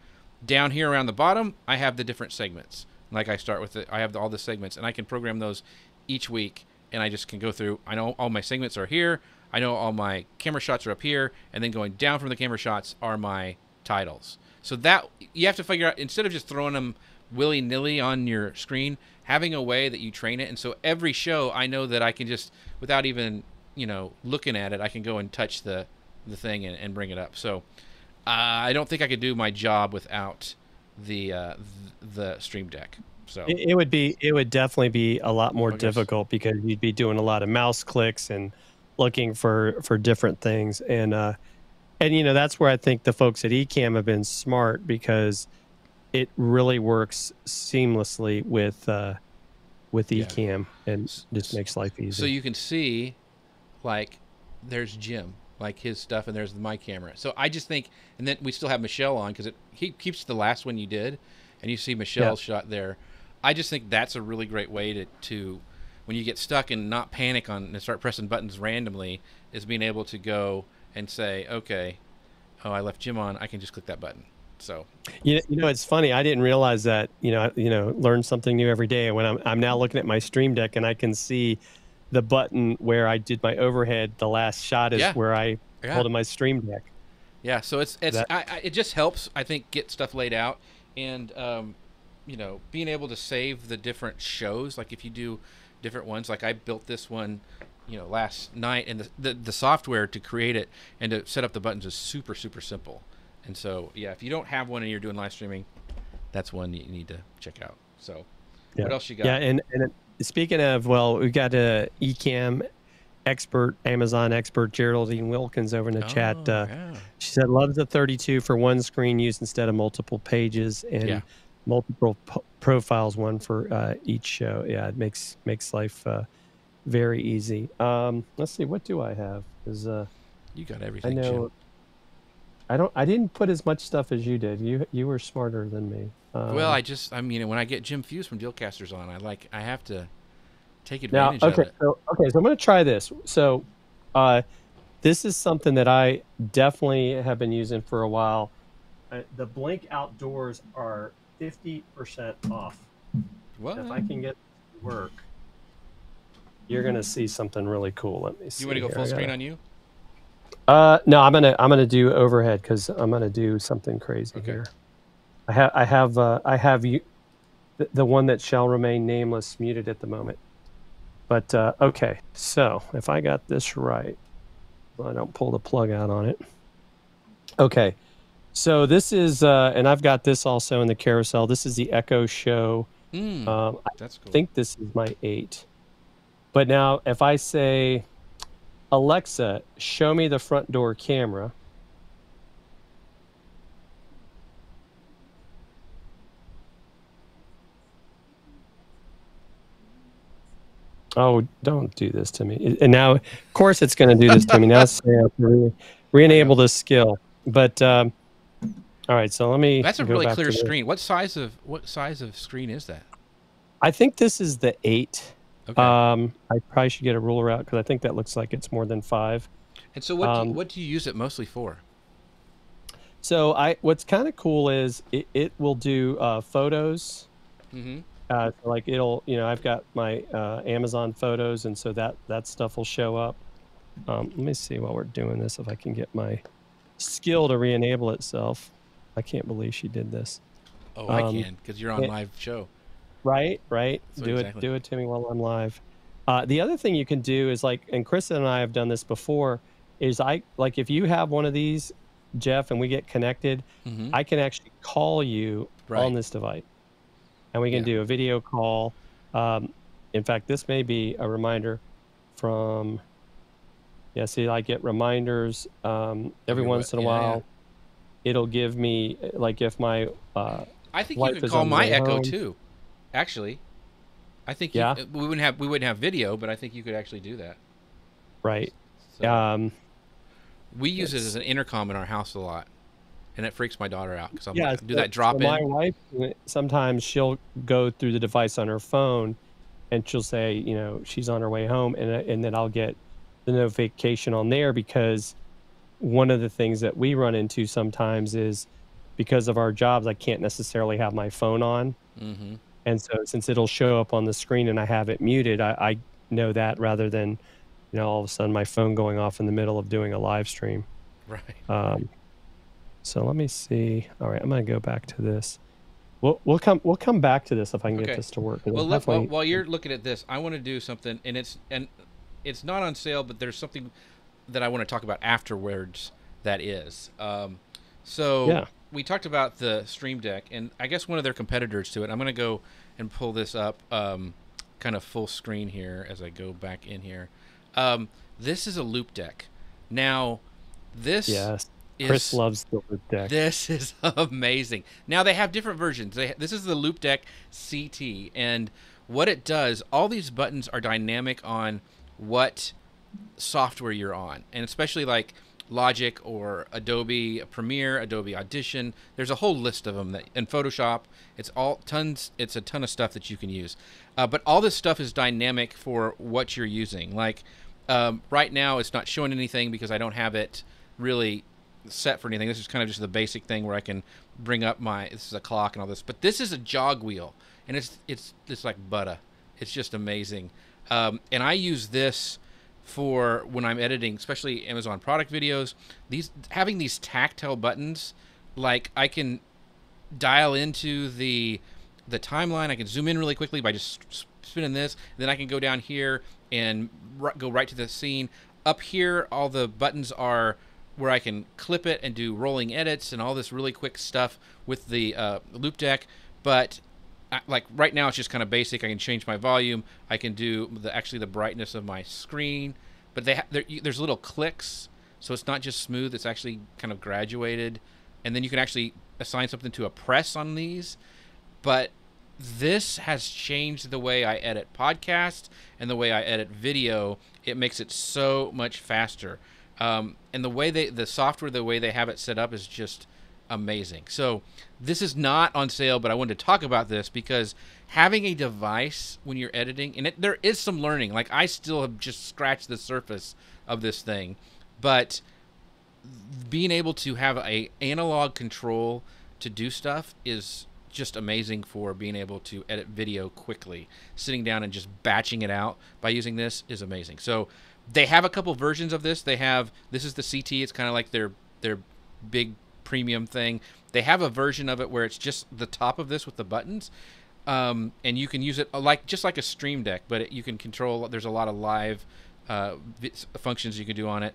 S1: Down here around the bottom, I have the different segments. Like I start with it, I have all the segments, and I can program those each week, and I just can go through. I know all my segments are here. I know all my camera shots are up here, and then going down from the camera shots are my titles. So that you have to figure out instead of just throwing them willy nilly on your screen, having a way that you train it. And so every show, I know that I can just without even you know looking at it, I can go and touch the the thing and, and bring it up. So uh, I don't think I could do my job without the uh, the Stream Deck. So
S2: it, it, would be it would definitely be a lot more difficult because you'd be doing a lot of mouse clicks and looking for for different things and uh and you know that's where I think the folks at Ecamm have been smart because it really works seamlessly with uh with Ecamm yeah. and just makes life easy.
S1: So you can see like there's Jim like his stuff and there's my camera. So I just think and then we still have Michelle on cuz it he keeps the last one you did and you see Michelle's yeah. shot there. I just think that's a really great way to to when you get stuck and not panic on and start pressing buttons randomly is being able to go and say, okay, oh, I left Jim on. I can just click that button. So,
S2: you know, it's funny. I didn't realize that. You know, you know, learn something new every day. When I'm I'm now looking at my Stream Deck and I can see the button where I did my overhead. The last shot is yeah. where I yeah. hold in my Stream Deck.
S1: Yeah. So it's it's that, I, I, it just helps. I think get stuff laid out and um, you know, being able to save the different shows. Like if you do different ones. Like I built this one, you know, last night, and the, the, the software to create it and to set up the buttons is super super simple. And so yeah, if you don't have one and you're doing live streaming, that's one you need to check out. So
S2: yeah.
S1: what else you got?
S2: Yeah, and and speaking of, well, we've got a Ecamm expert, Amazon expert Geraldine Wilkins over in the oh, chat. Uh, yeah. She said loves the 32 for one screen use instead of multiple pages, and yeah multiple profiles, one for uh, each show. Yeah, it makes makes life uh, very easy. Um, let's see, what do I have? Is uh,
S1: you got everything.
S2: I know.
S1: Jim.
S2: I don't. I didn't put as much stuff as you did. You you were smarter than me.
S1: Um, well, I just. I mean, when I get Jim Fuhs from Dealcasters on, I like. I have to take advantage
S2: now, okay,
S1: of it.
S2: So, okay, so I'm going to try this. So, uh, this is something that I definitely have been using for a while. Uh, the Blink Outdoors are 50% off. What? If I can get work, you're gonna see something really cool. Let me see.
S1: You want to go full screen on you?
S2: Uh, no, I'm gonna I'm gonna do overhead because I'm gonna do something crazy okay. here. I have I have uh, I have you, the, the one that shall remain nameless muted at the moment. But uh, okay, so if I got this right, well, I don't pull the plug out on it. Okay, so this is, uh, and I've got this also in the carousel. This is the Echo Show.
S1: Mm, um, I cool.
S2: think this is my eight. But now, if I say, Alexa, show me the front door camera. Oh, don't do this to me. And now, of course, it's going to do this to me. Now, say I re- re-enable this skill. But um, all right, so let me.
S1: That's a really clear screen. What size of what size of screen is that?
S2: I think this is the eight. Okay. Um, I probably should get a ruler out because I think that looks like it's more than five.
S1: And so, what um, do you, um, what do you use it mostly for?
S2: So I, what's kind of cool is it, it will do uh, photos,
S1: mm-hmm.
S2: Uh, like it'll, you know, I've got my uh, Amazon photos, and so that that stuff will show up. Um, let me see while we're doing this if I can get my skill to re-enable itself. I can't believe she did this.
S1: Oh, I
S2: Um,
S1: can because you're on
S2: it-
S1: live show.
S2: Right, right.
S1: So
S2: do
S1: exactly.
S2: it, do it to me while I'm live. Uh, the other thing you can do is like, and Chris and I have done this before. Is I like if you have one of these, Jeff, and we get connected,
S1: hmm
S2: I can actually call you
S1: Right.
S2: on this device, and we can
S1: Yeah.
S2: do a video call. Um, in fact, this may be a reminder from. Yeah, see, I get reminders um, every
S1: what-
S2: once in a
S1: yeah, yeah.
S2: while. It'll give me like if my uh,
S1: I think you could call my Echo
S2: home.
S1: too. Actually, I think you,
S2: Yeah?
S1: we wouldn't have we wouldn't have video, but I think you could actually do that.
S2: right.
S1: So
S2: Um,
S1: we use it as an intercom in our house a lot, and it freaks my daughter out because I'm
S2: yeah,
S1: like, do
S2: so-
S1: that drop
S2: so My
S1: in.
S2: wife uh, sometimes she'll go through the device on her phone, and she'll say, you know, she's on her way home, and uh, and then I'll get the notification on there because one of the things that we run into sometimes is because of our jobs, I can't necessarily have my phone on,
S1: hmm
S2: and so since it'll show up on the screen and I have it muted, I, I know that rather than, you know, all of a sudden my phone going off in the middle of doing a live stream.
S1: Right.
S2: Um, so let me see. All right, I'm gonna go back to this. We'll we'll come we'll come back to this if I can
S1: Okay.
S2: get this to work.
S1: Well, let, while,
S2: definitely-
S1: while you're looking at this, I want to do something, and it's and it's not on sale, but there's something that I want to talk about afterwards. That is, um, so
S2: Yeah.
S1: We talked about the Stream Deck, and I guess one of their competitors to it. I'm going to go and pull this up, um, kind of full screen here as I go back in here. Um, this is a Loupedeck. Now, this
S2: yes,
S1: is
S2: Chris loves the Loupedeck.
S1: this is amazing. Now they have different versions. They, this is the Loupedeck CT, and what it does, all these buttons are dynamic on what software you're on, and especially like Logic or Adobe Premiere, Adobe Audition. There's a whole list of them that in Photoshop. It's all tons. It's a ton of stuff that you can use, uh, but all this stuff is dynamic for what you're using. Like um, right now, it's not showing anything because I don't have it really set for anything. This is kind of just the basic thing where I can bring up my this is a clock and all this. But this is a jog wheel, and it's it's it's like butter. It's just amazing. Um, and I use this for when I'm editing, especially Amazon product videos. These having these tactile buttons, like I can dial into the the timeline. I can zoom in really quickly by just spinning this. Then I can go down here and go right to the scene. Up here, all the buttons are where I can clip it and do rolling edits and all this really quick stuff with the uh, Loupedeck. But like right now, it's just kind of basic. I can change my volume. I can do the actually the brightness of my screen. But they there's little clicks, so it's not just smooth. It's actually kind of graduated, and then you can actually assign something to a press on these. But this has changed the way I edit podcasts and the way I edit video. It makes it so much faster. Um, and the way they, the software, the way they have it set up is just amazing. So this is not on sale, but I wanted to talk about this because having a device when you're editing, and it, there is some learning. Like I still have just scratched the surface of this thing, but being able to have a analog control to do stuff is just amazing for being able to edit video quickly. Sitting down and just batching it out by using this is amazing. So they have a couple versions of this. They have this is the CT. It's kind of like their their big premium thing. They have a version of it where it's just the top of this with the buttons, um, and you can use it uh, like just like a Stream Deck, but it, you can control. There's a lot of live uh, functions you can do on it.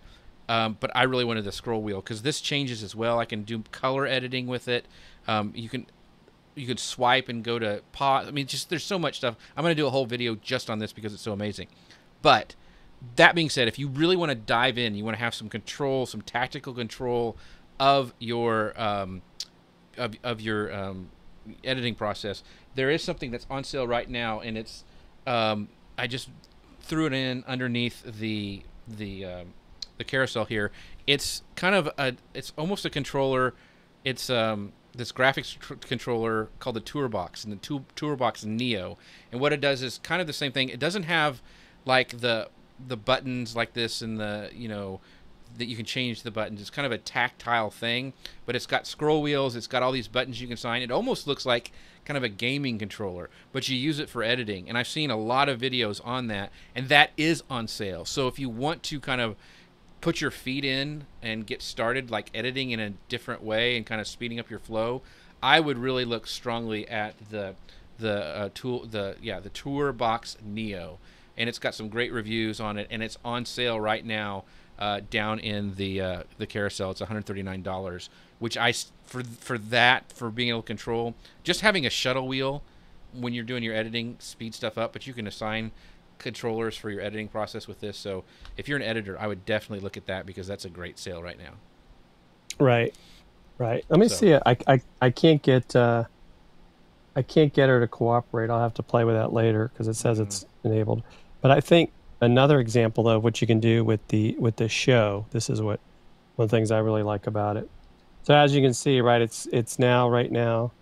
S1: Um, but I really wanted the scroll wheel because this changes as well. I can do color editing with it. Um, you can you could swipe and go to pause. I mean, just there's so much stuff. I'm going to do a whole video just on this because it's so amazing. But that being said, if you really want to dive in, you want to have some control, some tactical control of your um, of, of your um, editing process, there is something that's on sale right now, and it's um, I just threw it in underneath the the um, the carousel here. It's kind of a it's almost a controller. It's um this graphics tr- controller called the Tourbox and the tu- Tourbox Neo. And what it does is kind of the same thing. It doesn't have like the the buttons like this and the you know that you can change the buttons. It's kind of a tactile thing, but it's got scroll wheels. It's got all these buttons you can sign. It almost looks like kind of a gaming controller, but you use it for editing. And I've seen a lot of videos on that, and that is on sale. So if you want to kind of put your feet in and get started, like editing in a different way and kind of speeding up your flow, I would really look strongly at the the uh, tool the yeah the Tour Box Neo, and it's got some great reviews on it, and it's on sale right now uh, down in the uh, the carousel. It's one hundred thirty nine dollars, which I for for that for being able to control just having a shuttle wheel when you're doing your editing speed stuff up, but you can assign controllers for your editing process with this. So if you're an editor, I would definitely look at that because that's a great sale right now.
S2: Right, right. Let me so. see it. I, I I can't get uh, I can't get her to cooperate. I'll have to play with that later because it says mm-hmm. it's enabled. But I think another example of what you can do with the with the show. This is what one of the things I really like about it. So as you can see, right, it's it's now right now.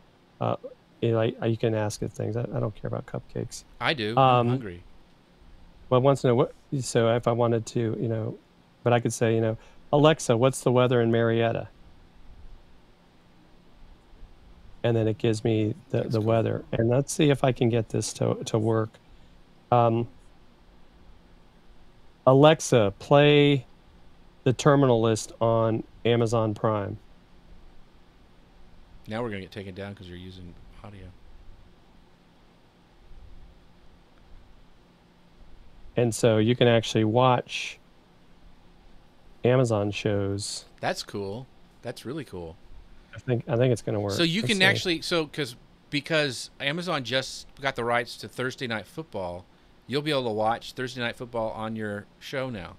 S2: Uh, you, know, you can ask it things. I, I, don't care about cupcakes.
S1: I do. Um, I'm hungry.
S2: Well, once in a what? So if I wanted to, you know, but I could say, you know, Alexa, what's the weather in Marietta? And then it gives me the, the cool. weather. And let's see if I can get this to, to work. Um, Alexa, play the terminal list on Amazon Prime.
S1: Now we're going to get taken down because you're using audio.
S2: And so you can actually watch Amazon shows.
S1: That's cool. That's really cool.
S2: I think I think it's going to work.
S1: So you Let's can see. actually so because because Amazon just got the rights to Thursday Night Football, you'll be able to watch Thursday Night Football on your show now.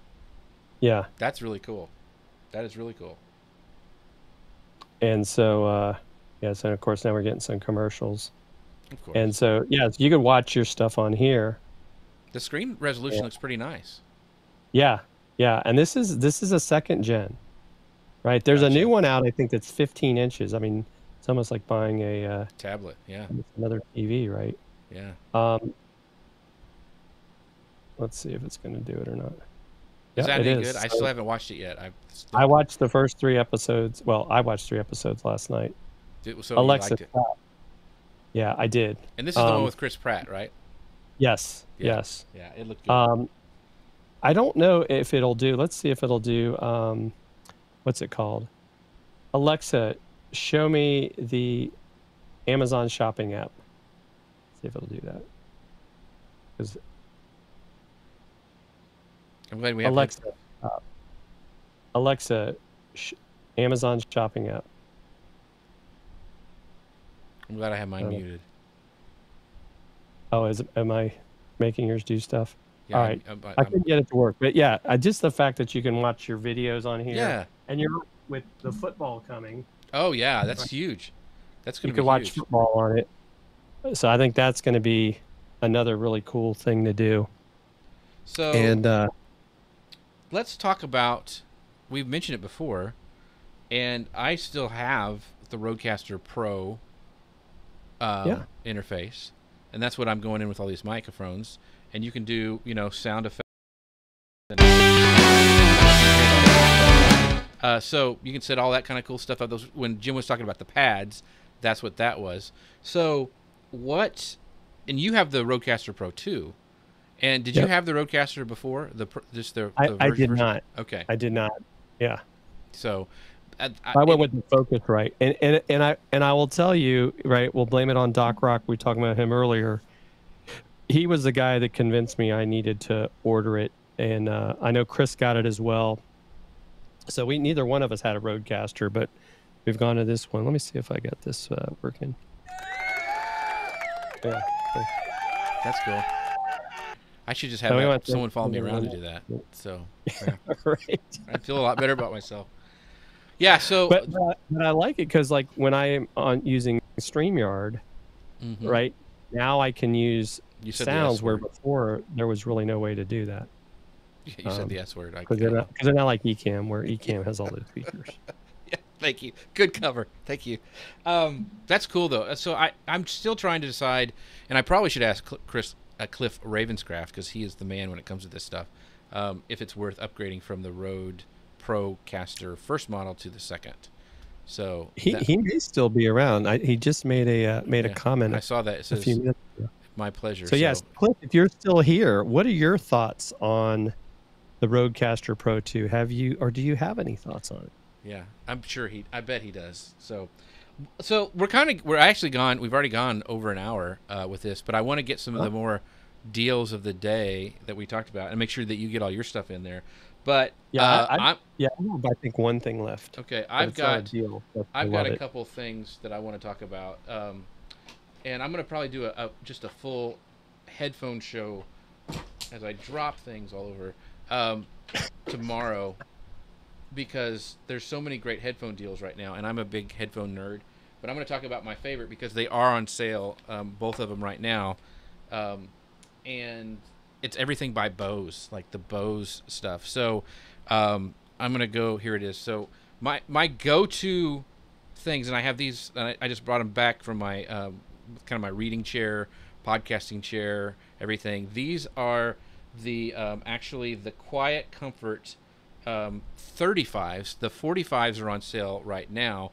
S2: Yeah,
S1: that's really cool. That is really cool.
S2: And so, uh, yes, and of course now we're getting some commercials. Of course. And so, yeah, you could watch your stuff on here.
S1: The screen resolution yeah. looks pretty nice.
S2: Yeah, yeah, and this is this is a second gen, right? There's gotcha. a new one out. I think that's 15 inches. I mean, it's almost like buying a uh,
S1: tablet. Yeah,
S2: another TV, right?
S1: Yeah.
S2: Um, let's see if it's going to do it or not.
S1: Is yeah, that any good? I still haven't watched it yet.
S2: Still... I watched the first three episodes. Well, I watched three episodes last night.
S1: Did, so Alexa,
S2: yeah, I did.
S1: And this is um, the one um, with Chris Pratt, right?
S2: Yes.
S1: Yeah.
S2: Yes.
S1: Yeah, it looked good.
S2: Um, I don't know if it'll do. Let's see if it'll do. Um, what's it called? Alexa, show me the Amazon shopping app. Let's see if it'll do that. Because
S1: I'm glad we have
S2: Alexa. Uh, Alexa, sh- Amazon shopping app.
S1: I'm glad I have mine uh, muted.
S2: Oh, is am I making yours do stuff? Yeah, All right, I'm, I'm, I can get it to work, but yeah, just the fact that you can watch your videos on here.
S1: Yeah,
S2: and you're with the football coming.
S1: Oh yeah, that's huge. That's gonna.
S2: You can watch football on it, so I think that's going to be another really cool thing to do.
S1: So
S2: and uh,
S1: let's talk about. We've mentioned it before, and I still have the Rodecaster Pro uh, yeah. interface, and that's what I'm going in with all these microphones. And you can do, you know, sound effects. Uh, so you can set all that kind of cool stuff up. Those when Jim was talking about the pads, that's what that was. So what? And you have the Rodecaster Pro too. And did yep. you have the Rodecaster before? The just the,
S2: the I, I, did
S1: version?
S2: not.
S1: Okay.
S2: I did not. Yeah.
S1: So
S2: I, I, I went with the Focusrite, and and and I and I will tell you right. We'll blame it on Doc Rock. We talked about him earlier. He was the guy that convinced me I needed to order it, and uh, I know Chris got it as well. So we neither one of us had a Rodecaster, but we've gone to this one. Let me see if I got this uh, working. Yeah.
S1: That's cool. I should just have so someone follow me around to do that. So yeah. right. I feel a lot better about myself. Yeah. So,
S2: but, uh, but I like it because like when I am on using Streamyard, mm-hmm. right now I can use sounds where before there was really no way to do that.
S1: Yeah, you um, said the S word.
S2: Because they're, not, they're not like Ecamm, where Ecamm has all those features.
S1: yeah, thank you. Good cover. Thank you. Um, that's cool though. So I I'm still trying to decide, and I probably should ask Chris uh, Cliff Ravenscraft because he is the man when it comes to this stuff. Um, if it's worth upgrading from the Rode Procaster first model to the second. So
S2: He
S1: that-
S2: he may still be around. I, he just made a uh, made
S1: Yeah,
S2: a comment
S1: I saw that it
S2: a
S1: says
S2: few minutes ago.
S1: my pleasure.
S2: So yes, Cliff, if you're still here, what are your thoughts on the Rodecaster Pro 2? Have you or do you have any thoughts on it?
S1: Yeah, I'm sure he. I bet he does. So, so we're kind of we're actually gone. We've already gone over an hour uh, with this, but I want to get some of the more deals of the day that we talked about and make sure that you get all your stuff in there. But
S2: Yeah,
S1: uh,
S2: I-
S1: I'm
S2: Yeah, I think one thing left.
S1: okay. I've got
S2: deal.
S1: I've got a
S2: it.
S1: couple things that I want to talk about, um, and I'm gonna probably do a, a just a full headphone show as I drop things all over um, tomorrow because there's so many great headphone deals right now, and I'm a big headphone nerd. But I'm gonna talk about my favorite because they are on sale, um, both of them right now, um, and it's everything by Bose, like the Bose stuff. So um, I'm gonna go. Here it is. So my my go-to things, and I have these. I, I just brought them back from my um, kind of my reading chair, podcasting chair, everything. These are the um, actually the Quiet Comfort um, 35s. The 45s are on sale right now.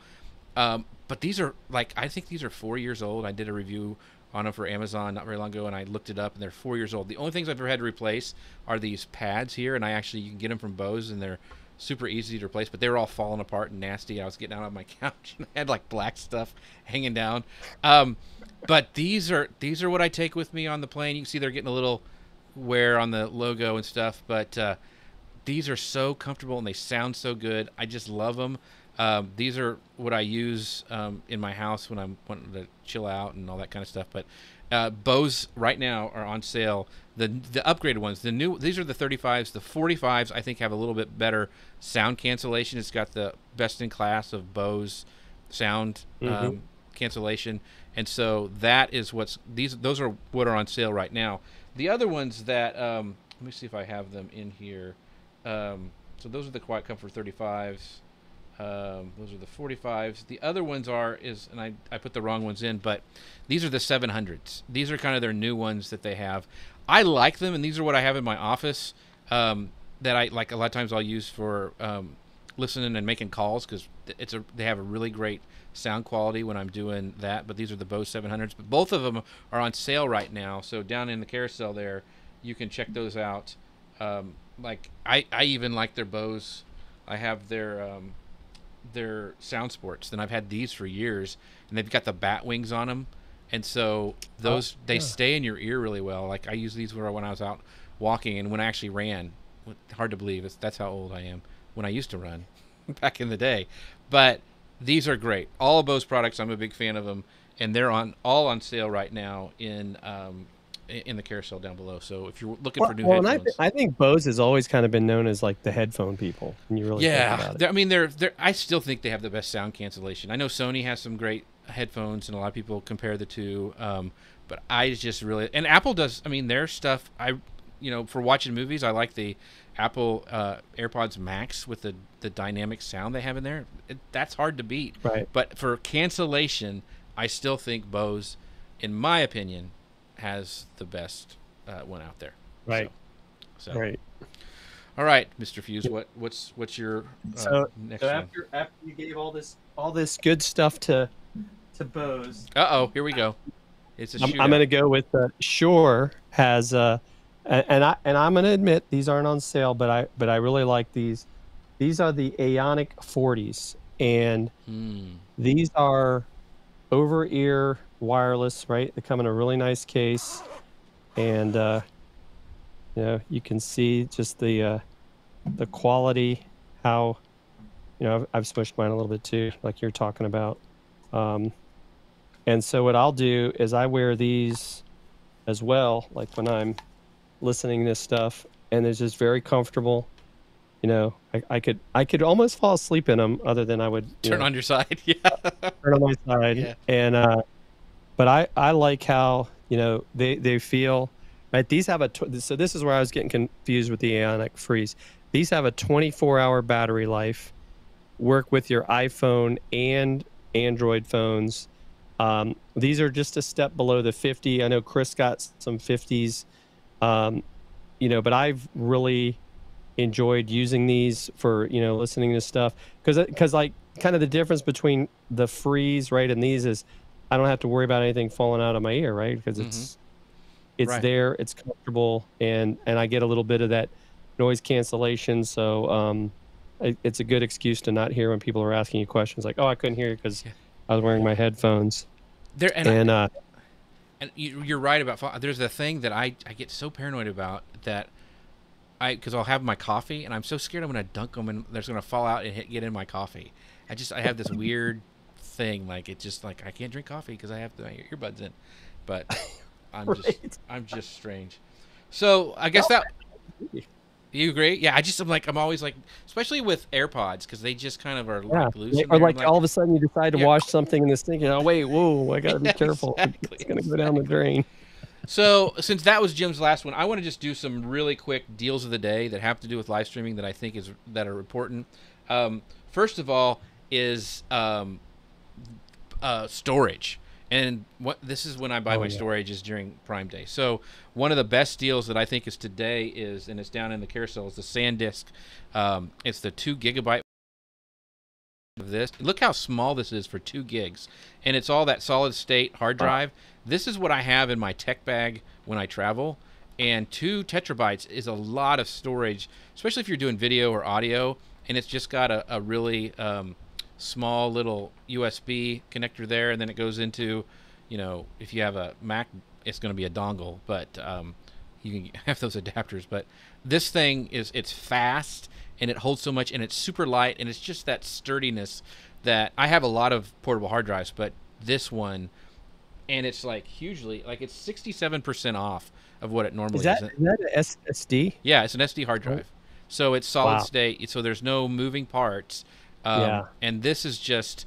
S1: Um, but these are like I think these are four years old. I did a review on them for Amazon not very long ago, and I looked it up, and they're four years old. The only things I've ever had to replace are these pads here, and I actually you can get them from Bose, and they're super easy to replace. But they were all falling apart and nasty. I was getting out of my couch and I had like black stuff hanging down. Um, but these are these are what I take with me on the plane. You can see they're getting a little wear on the logo and stuff, but uh, these are so comfortable and they sound so good. I just love them. Um, these are what I use um, in my house when I'm wanting to chill out and all that kind of stuff. But uh, Bose right now are on sale. The the upgraded ones, the new these are the 35s. The 45s I think have a little bit better sound cancellation. It's got the best in class of Bose sound um,
S2: Mhm.
S1: cancellation, and so that is what's these those are what are on sale right now. The other ones that um, let me see if I have them in here. Um, so those are the Quiet Comfort 35s. Um, those are the 45s. The other ones are is, and I, I put the wrong ones in, but these are the 700s. These are kind of their new ones that they have. I like them, and these are what I have in my office. Um, that I like a lot of times I'll use for um, listening and making calls because it's a they have a really great sound quality when I'm doing that. But these are the Bose 700s. But both of them are on sale right now. So down in the carousel there, you can check those out. Like I, I even like their Bose. I have their um, their sound sports. And I've had these for years, and they've got the bat wings on them, and so those they
S2: yeah.
S1: stay in your ear really well. Like I use these when I was out walking and when I actually ran. Hard to believe it's, that's how old I am. When I used to run back in the day, but these are great. All of Bose products, I'm a big fan of them, and they're on all on sale right now in um, in the carousel down below. So if you're looking for new
S2: well, and I,
S1: headphones,
S2: I think Bose has always kind of been known as like the headphone people. And you really
S1: yeah. I mean they're they're. I still think they have the best sound cancellation. I know Sony has some great headphones, and a lot of people compare the two. Um, but I just really and Apple does. I mean their stuff. I you know for watching movies, I like the Apple uh, AirPods Max with the the dynamic sound they have in there. It, that's hard to beat.
S2: Right.
S1: But for cancellation, I still think Bose, in my opinion, has the best uh, one out there.
S2: Right.
S1: So, so.
S2: Right.
S1: all right, Mr. Fuhs, what what's what's your uh,
S2: So-
S1: next
S2: So
S1: one?
S2: after after you gave all this all this good stuff to to Bose,
S1: Uh oh, here we go. It's a
S2: I'm. I'm going to go with uh, Shure has uh, and, and I and I'm going to admit these aren't on sale, but I but I really like these. These are the Aonic 40s, and
S1: Hmm.
S2: these are over ear wireless, right? They come in a really nice case, and uh, you know you can see just the uh, the quality, how you know I've, I've smushed mine a little bit too, like you're talking about. Um, and so what I'll do is I wear these as well, like when I'm listening to this stuff, and it's just very comfortable. You know, I, I could I could almost fall asleep in them, other than I would
S1: Turn
S2: know,
S1: on your side. Yeah.
S2: turn on my side.
S1: Yeah.
S2: And uh, but I I like how you know they they feel. Right, these have a so this is where I was getting confused with the Aonic Freeze. These have a 24-hour battery life. Work with your iPhone and Android phones. Um, these are just a step below the 50. I know Chris got some 50s, um, you know, but I've really enjoyed using these for you know listening to stuff because because like kind of the difference between the freeze right and these is I don't have to worry about anything falling out of my ear right because it's
S1: Mhm.
S2: it's
S1: Right.
S2: there it's comfortable and and I get a little bit of that noise cancellation so um it, it's a good excuse to not hear when people are asking you questions like oh I couldn't hear you because
S1: Yeah.
S2: I was wearing my headphones
S1: There and, I-
S2: and uh
S1: and you, you're right about there's a thing that I, I get so paranoid about that I because I'll have my coffee and I'm so scared I'm gonna dunk them and there's gonna fall out and hit, get in my coffee. I just I have this weird thing like it just like I can't drink coffee because I have the earbuds in, but I'm just I'm just strange. So I guess that you agree? Yeah, I just I'm like I'm always like especially with AirPods because they just kind of are
S2: Yeah,
S1: like loose.
S2: or
S1: there.
S2: like, all of a sudden you decide to
S1: Yeah.
S2: wash something in the sink. And, oh wait, whoa! I gotta be
S1: Yeah,
S2: careful.
S1: exactly,
S2: It's gonna go down the drain.
S1: So, since that was Jim's last one, I want to just do some really quick deals of the day that have to do with live streaming that I think is that are important. Um, first of all, is um, uh, storage, and what this is when I buy
S2: Oh,
S1: my
S2: yeah.
S1: storage is during Prime Day. So, one of the best deals that I think is today is, and it's down in the carousel, is the SanDisk. Um, it's the two gigabyte of this. Look how small this is for two gigs, and it's all that solid state hard drive. This is what I have in my tech bag when I travel, and two terabytes is a lot of storage, especially if you're doing video or audio, and it's just got a, a really um, small little USB connector there, and then it goes into, you know, if you have a Mac, it's going to be a dongle, but um, you can have those adapters. But this thing is it's fast and it holds so much, and it's super light, and it's just that sturdiness that I have a lot of portable hard drives, but this one, and it's like hugely like it's sixty seven percent off of what it normally
S2: Is that
S1: is.
S2: that an SSD?
S1: Yeah, it's an SD hard
S2: Oh.
S1: drive. So it's solid
S2: Wow.
S1: state. So there's no moving parts. Um,
S2: Yeah.
S1: And this is just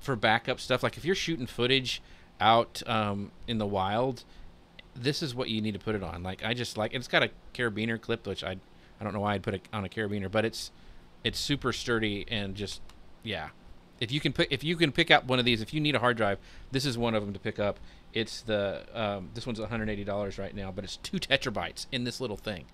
S1: for backup stuff. Like if you're shooting footage out um, in the wild, this is what you need to put it on. Like I just like it's got a carabiner clip, which I I don't know why I'd put it on a carabiner, but it's it's super sturdy and just yeah. If you can pick if you can pick up one of these, if you need a hard drive, this is one of them to pick up. It's the um, this one's 180 dollars right now, but it's two tetrabytes in this little thing.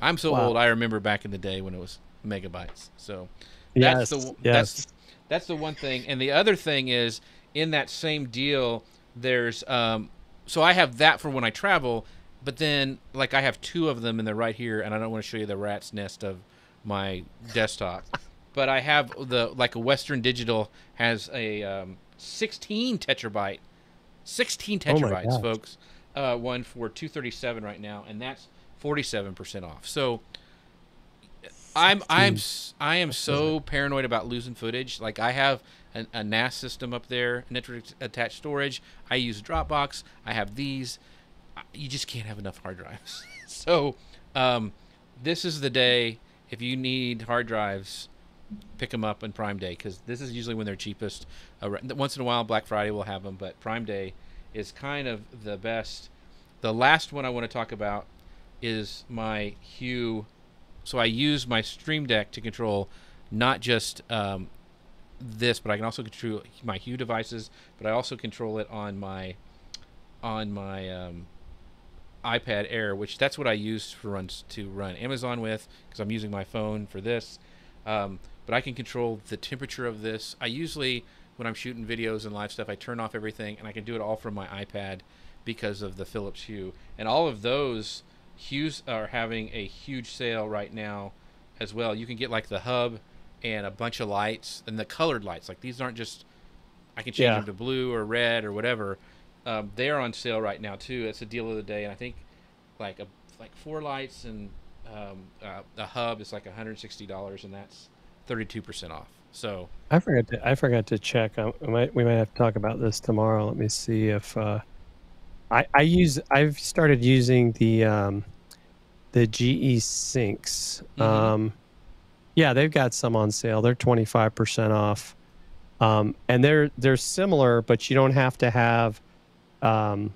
S1: I'm so
S2: Wow.
S1: old. I remember back in the day when it was megabytes. So that's
S2: Yes.
S1: the
S2: yes.
S1: that's that's the one thing. And the other thing is in that same deal, there's um, so I have that for when I travel, but then like I have two of them and they're right here, and I don't want to show you the rat's nest of my desktop. but I have the like a Western Digital has a um, 16 tetrabyte, 16
S2: Oh my
S1: tetrabytes,
S2: gosh.
S1: folks. Uh, one for 237 right now, and that's 47% off. So I'm I'm
S2: 16.
S1: s- I am so paranoid about losing footage. Like I have a, a NAS system up there, network attached storage. I use Dropbox. I have these. You just can't have enough hard drives. so um, this is the day if you need hard drives, pick them up on Prime Day because this is usually when they're cheapest. Uh, once in a while, Black Friday will have them, but Prime Day is kind of the best. The last one I want to talk about is my Hue. So I use my Stream Deck to control not just um, this, but I can also control my Hue devices. But I also control it on my on my um, iPad Air, which that's what I use for runs to run Amazon with because I'm using my phone for this. Um, but I can control the temperature of this. I usually, when I'm shooting videos and live stuff, I turn off everything and I can do it all from my iPad because of the Philips Hue. And all of those Hues are having a huge sale right now as well. You can get like the hub and a bunch of lights and the colored lights. Like these aren't just, I can change
S2: Yeah.
S1: them to blue or red or whatever. Um, they're on sale right now too. It's a deal of the day. And I think like a, like four lights and um, uh, a hub is like $160 and that's 32% off. So
S2: I forgot to I forgot to check. We might we might have to talk about this tomorrow. Let me see if uh, I I use I've started using the um, the GE Cyncs.
S1: Mhm.
S2: Um, yeah, they've got some on sale. They're twenty five percent off, um, and they're they're similar, but you don't have to have um,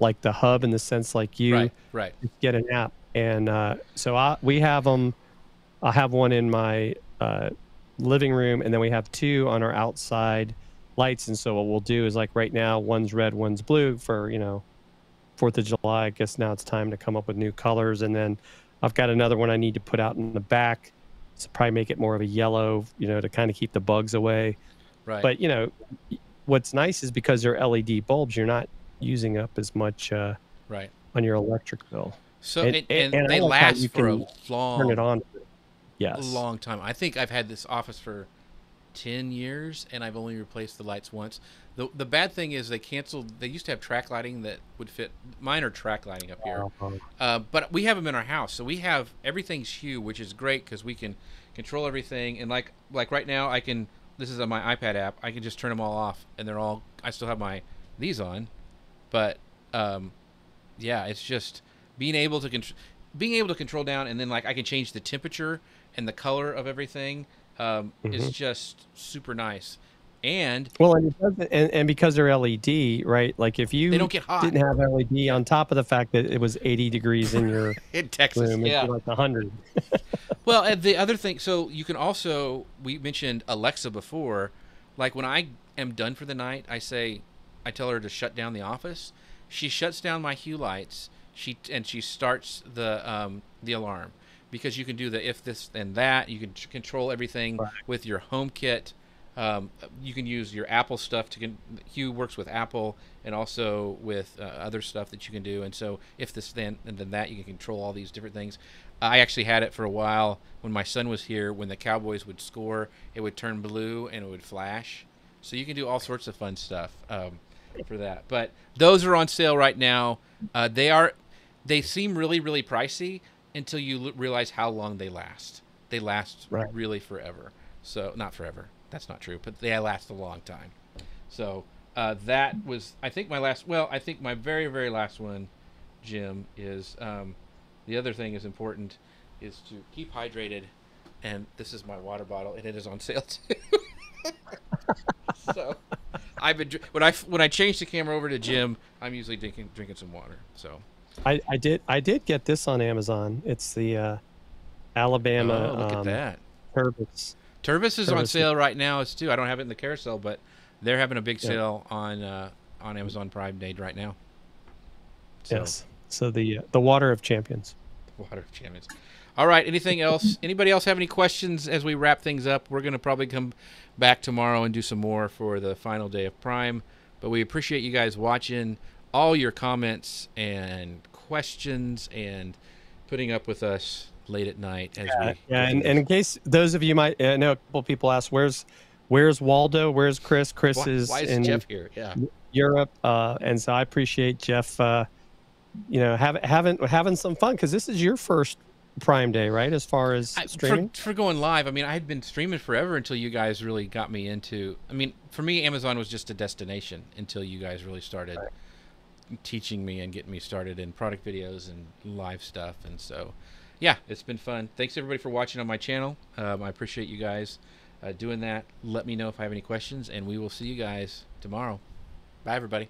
S2: like the hub in the sense like you
S1: right, right.
S2: get an app. And uh, so I, we have them. I have one in my uh, living room, and then we have two on our outside lights. And so what we'll do is like right now, one's red, one's blue for you know Fourth of July. I guess now it's time to come up with new colors. And then I've got another one I need to put out in the back. to probably make it more of a yellow, you know, to kind of keep the bugs away.
S1: Right.
S2: But you know, what's nice is because they're LED bulbs, you're not using up as much uh,
S1: right.
S2: on your electric bill.
S1: So
S2: And-
S1: and,
S2: and-
S1: and, they
S2: like
S1: last for a long,
S2: Turn it on. Yes.
S1: A long time. I think I've had this office for ten years, and I've only replaced the lights once. the The bad thing is they canceled. They used to have track lighting that would fit. Mine are track lighting up here.
S2: Um,
S1: Uh, but we have them in our house, so we have everything's Hue, which is great because we can control everything. And like like right now, I can. This is on my iPad app. I can just turn them all off, and they're all. I still have my these on, but um, yeah, it's just being able to control, being able to control down, and then like I can change the temperature and the color of everything. Um, is
S2: Mhm.
S1: just super nice, and
S2: Well, and, it doesn't, and and because they're LED, right? Like if you
S1: they don't get hot
S2: didn't have LED, on top of the fact that it was 80 degrees in your
S1: in Texas.
S2: room,
S1: yeah,
S2: like 100.
S1: Well, and the other thing, so you can also we mentioned Alexa before. Like when I am done for the night, I say, I tell her to shut down the office. She shuts down my hue lights. She and she starts the um, the alarm because you can do the if this and that. You can control everything
S2: Right.
S1: with your HomeKit. Um, you can use your Apple stuff to can. Hue works with Apple and also with uh, other stuff that you can do. And so if this then and then that, you can control all these different things. I actually had it for a while when my son was here. When the Cowboys would score, it would turn blue and it would flash. So you can do all sorts of fun stuff um, for that. But those are on sale right now. Uh, they are, they seem really really pricey until you l- realize how long they last. They last
S2: Right.
S1: really forever. So not forever. That's not true, but they last a long time. So uh, that was, I think, my last. Well, I think my very very last one, Jim, is um, the other thing is important is to keep hydrated, and this is my water bottle, and it is on sale too. so I've been when I when I change the camera over to Jim, I'm usually drinking drinking some water. So
S2: I, I did I did get this on Amazon. It's the uh, Alabama
S1: oh, look
S2: um,
S1: at that.
S2: turbot.
S1: Tervis is on sale right now. It's too. I don't have it in the carousel, but they're having a big
S2: Yeah.
S1: sale on uh, on Amazon Prime Day right now. So,
S2: Yes. So the uh, the water of champions.
S1: Water of Champions. All right. Anything else? Anybody else have any questions as we wrap things up? We're going to probably come back tomorrow and do some more for the final day of Prime. But we appreciate you guys watching, all your comments and questions, and putting up with us late at night as we.
S2: Yeah, and, and in case those of you might I know a couple people ask where's where's Waldo? Where's Chris? Chris
S1: why,
S2: is
S1: why is
S2: in
S1: Jeff here? Yeah.
S2: Europe, uh, and so I appreciate Jeff. Uh, you know, have, having having some fun because this is your first Prime Day, right? As far as
S1: I,
S2: streaming.
S1: For, for going live, I mean, I had been streaming forever until you guys really got me into. I mean, for me, Amazon was just a destination until you guys really started teaching me and getting me started in product videos and live stuff. And so, yeah, it's been fun. Thanks everybody for watching on my channel. Um, I appreciate you guys uh, doing that. Let me know if I have any questions, and we will see you guys tomorrow. Bye, everybody.